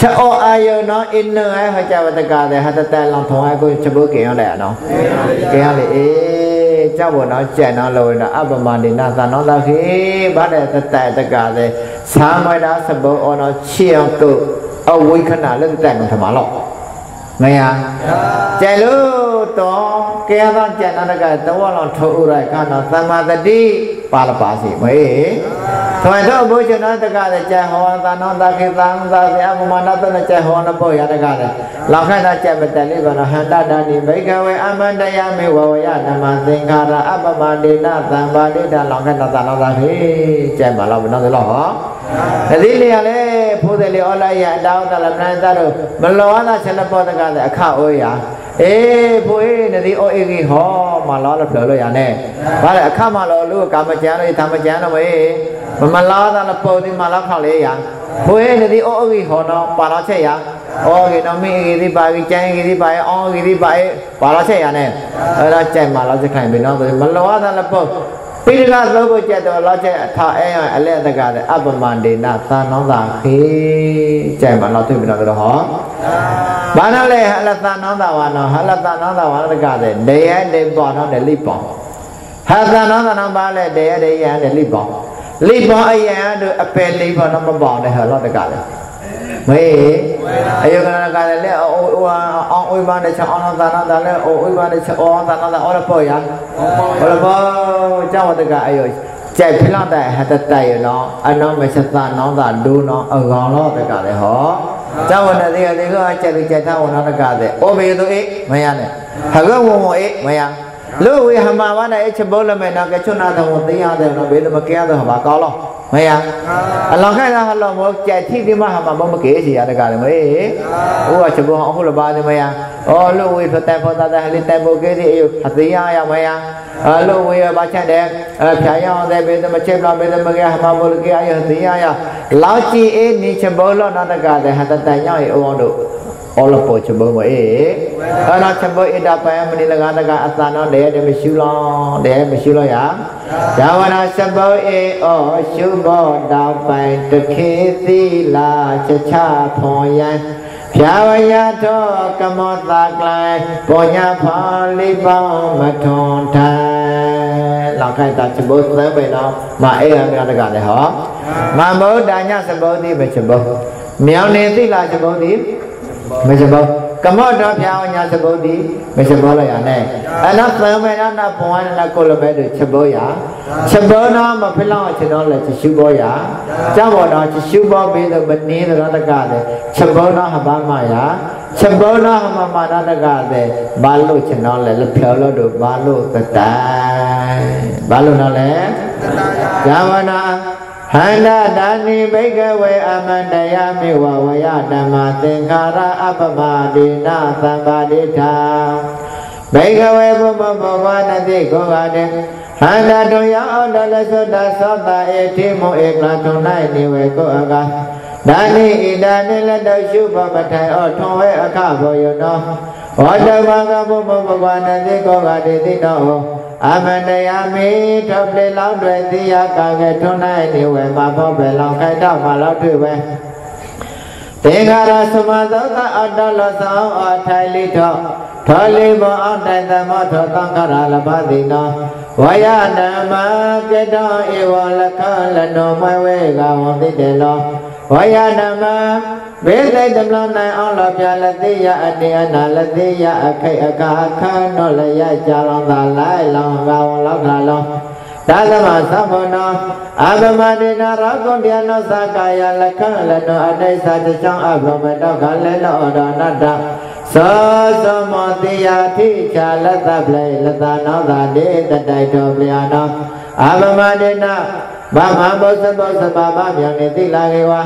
လျောသမအောင်လဲဦလောမအော်လဲဦလောမေအောင်လာတကလည်းအောင်ထောက်ကဲပတဲ့လေအော်တော့ကနော်အော်ထောက်မှာလောကိုနီနေကိုနီနေကိုချဲနေမရအဲ့နော်ချက်အောအာယနော်အင်းနဲဟကြဝတကတဲ့ဟာတတလောင်ထုံအကိုချဘုတ်ကဲရတဲ့နော်ကဲရလေအေးကြောက်ဘောနော်ကြက်နော်လို့နော်အပမန္တိနာသနောတခေဘာတဲ့တတတကတဲ့သာမတာစဘောအောနော်ချီအောင်ကိုအဝိခဏလက်တက်မှာထမလို့ မရကျဲလို့တော့ကဲသောကျန်တကတဝလောင်ထိုးဥရခဏသမ္မာတတိပါလပါစီမေထွန်တော့ဘုရားနာတကတဲ့ကျဲဟောသာနောတခေသံသာစေအပမနာတနကျဲဟောနဘောရတကတဲ့လောခဏကျက်မတလေးဘာနဟန္တတဏိဘိကဝေအမန္တယမေဝဝယဓမ္မသင်္ခါရအပမန္တေနသံပါတိတလောခဏသလောသာခေကျဲမလောက်ဘယ်တော့လဲဟော တတိလျာလေဖိုးတယ်လေဩလိုက်ရအတောင်းတလမနတတို့မလောသာချက်လပေါ်တကတဲ့အခအိုးရအေးဖိုးအေးနဒီဩအေကြီးဟောမလောလဖလောလို့ရနဲ့ဘာလဲအခမလောလူကာမကျန်လို့ဓမ္မကျန်တော့မေမမလာတာလပေါ်ဒီမလာခလေရဖိုးအေးနဒီဩအေကြီးဟောတော့ပါလာချက်ရဩကေနော်မင်းအေဒီပါကြီးကျန်အေဒီပါရဲ့အော်အေဒီပါရဲ့ဘာလို့ချက်ရနဲ့အဲ့ဒါကြိုက်မှလောက်ချက်ခိုင်ပြီနော်မလောရတာလည်းပေါ့ ပိဋကသုတ်ကိုကြက်တော့လောက်ချက်ထားအဲအလဲတကတဲ့အပမန္ဒေနသာနောသာခေကြိုက်မှလောက်တွေ့ပြီနော်တော့ဟောဘာနာလဲဟလသနောသာဝါနောဟလသနောသာဝါတကတဲ့ဒေယဒေပေါ်တော့တယ်လိပေါ်ဟသနောသာနောပါလဲဒေယဒေယတယ်လိပေါ်လိပေါ်အယံတို့အပယ်လိပေါ်တော့မပေါ်နဲ့ဟောတော့တကတဲ့ မေအယုကနာကလည်းလေအောဟိုအောင်ဝိပါနဲ့ချအောင်သာနာတာလည်းအောဝိပါနဲ့ချအောသာနာတာအော်ပေါ်ရဟောဘောကြောက်တကအယုကြိုက်ဖလောက်တဲ့ဟတတိုင်ရနော်အနောမချက်သာနောသာဒူနော်အကောင်တော့တကလည်းဟောကြောက်ဝနေသေးတယ်ကောကြက်ပြီးကြက်ထားဝနောတကတဲ့ဩဘေသူအေးမရနဲ့ဟကဝဝအေးမရ လို့ဝေဟမဝနာအချက်ဘောလမေနာကချွနာတော်သိရတယ်နော်ဘေးမကဲရတော့ဘာကောင်းလို့မရအလောခိုင်လာဟလောမောကြက်ထိဒီမဟာမမကေစီရတကလည်းမေဟိုကချက်ဘောအခုလပါနေမရဩလို့ဝေဖတဲ့ဖောတာတဲ့ဟလိတဲ့ဘောကေစီအအသေးရရမရအလို့ဝေဘာချက်တဲ့ဖြာရအောင်တဲ့ဘေးမချက်လာဘေးမကဲဟမဘောလကေအသေးရရလောက်ကြည့်အေးနိချက်ဘောလောနာတကတဲ့ဟတတညောင်းရေအောင်တို့ အော်လပေါ်ချဘမအေးအနာချဘဣဒပယမနိလကတကအသနောတဲ့တဲ့မရှိလောတဲ့မရှိလောရဇာဝနာချဘောအေးအောရှုဘောတောက်ပိုင်တခေသီလာချချဖွန်ယံဖြာဝယထောကမောတာကလိုင်ပောညာဖောလိပေါမထွန်ထိုင်လောက်ခိုက်တာချဘောသံပဲနော်မအေးအမြတ်တကလည်းဟောမမုဒ္ဒညသဘောတိပဲချဘောမြောင်နေသီလာချဘောတိ မချဘောကမောတော်ဖြာဝညာသဘောတိမချဘောလိုက်ရနဲ့အနာသံမေနနာဘဝနာကိုလမဲတို့ချဘောရချဘောနာမဖလောင်းချတော်လက်ချရှုဘောရကြောက်ဘောတော်ချရှုဘောပေးတော့မနေတော့တကတဲ့ချဘောနာဟဘာမယာချက်ဘောနာဟမမာနတကတဲ့ဘာလို့ချင်တော့လဲလဖြောလို့တို့ဘာလို့တတိုင်ဘာလို့တော့လဲဇာဝနာ ဟန္တာဒါနိဘိကဝေအမန္တယမေဝဝယဓမ္မသင်္ခါရအပမဒေနသံပါတိထာဘိကဝေဘုမဘောဝနတိခောဂတေဟန္တာတုယအောင်တလသုတ္တသောတာဧတိမောဧကလထုံ၌နေဝေကိုအကာဒါနိဣဒာနိလတရှုဘမထိုင်ဩထွန်ဝဲအခဘောယနောဝတ္တမကဘုမဘဂဝနတိခောဂတေတိတော အမန္တယမိထပ်လေလောက်တွေသိရကာကထွန်းနိုင်နေဝဲမှာဘောပဲလောင်ခိုက်တော့မှလောက်တွေ့ပဲတေဃာရသမသောတအတ္တလသောအထိုင်လိထောထောလိဘောအောက်တိုင်သမထောသံဃာရလပတိနောဝယနမကေတောဧဝလခလနောမဝေကဝံတိတေလောဝယနမ ဘေသိတမလနိုင်အောင်လောပြလတိယအတေအနာလတိယအခိတ်အခါအခါနောလယကြာလောင်သာလိုက်လောင်ကဝလောက်ခါလောသာသမသဗ္ဗနောအဘမတေနာရကုတ္တယနောသကာယလက္ခလနောအတိစ္စတချောင်းအဘမတောခလေနောအရဏတ္တသောသမတိယထိချာလတ္တပလေလတနောသာတေတတိုက်တော်ဗျာနောအဘမတေနာ ဘာမဘောသဘောသဘာမမြောင်နေသိလာကေဝါ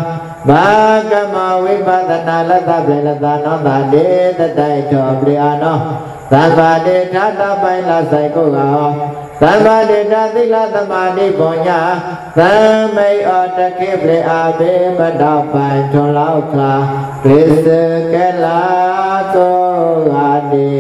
ဘာကမဝိပဒနာလတ္တပလေလတနောသာတေတတိုက်တော်ဗျာနောသဗ္ဗတေထာတပိုင်လာဆိုင်ကိုကဟောသမ္မာဒိဋ္ဌသီလသမာဓိပုညသမ္မိဩတကိပလေအာဘေမတောပိုင်ထွန်လောက်ခလာပစ္စကလာသောဂာတိ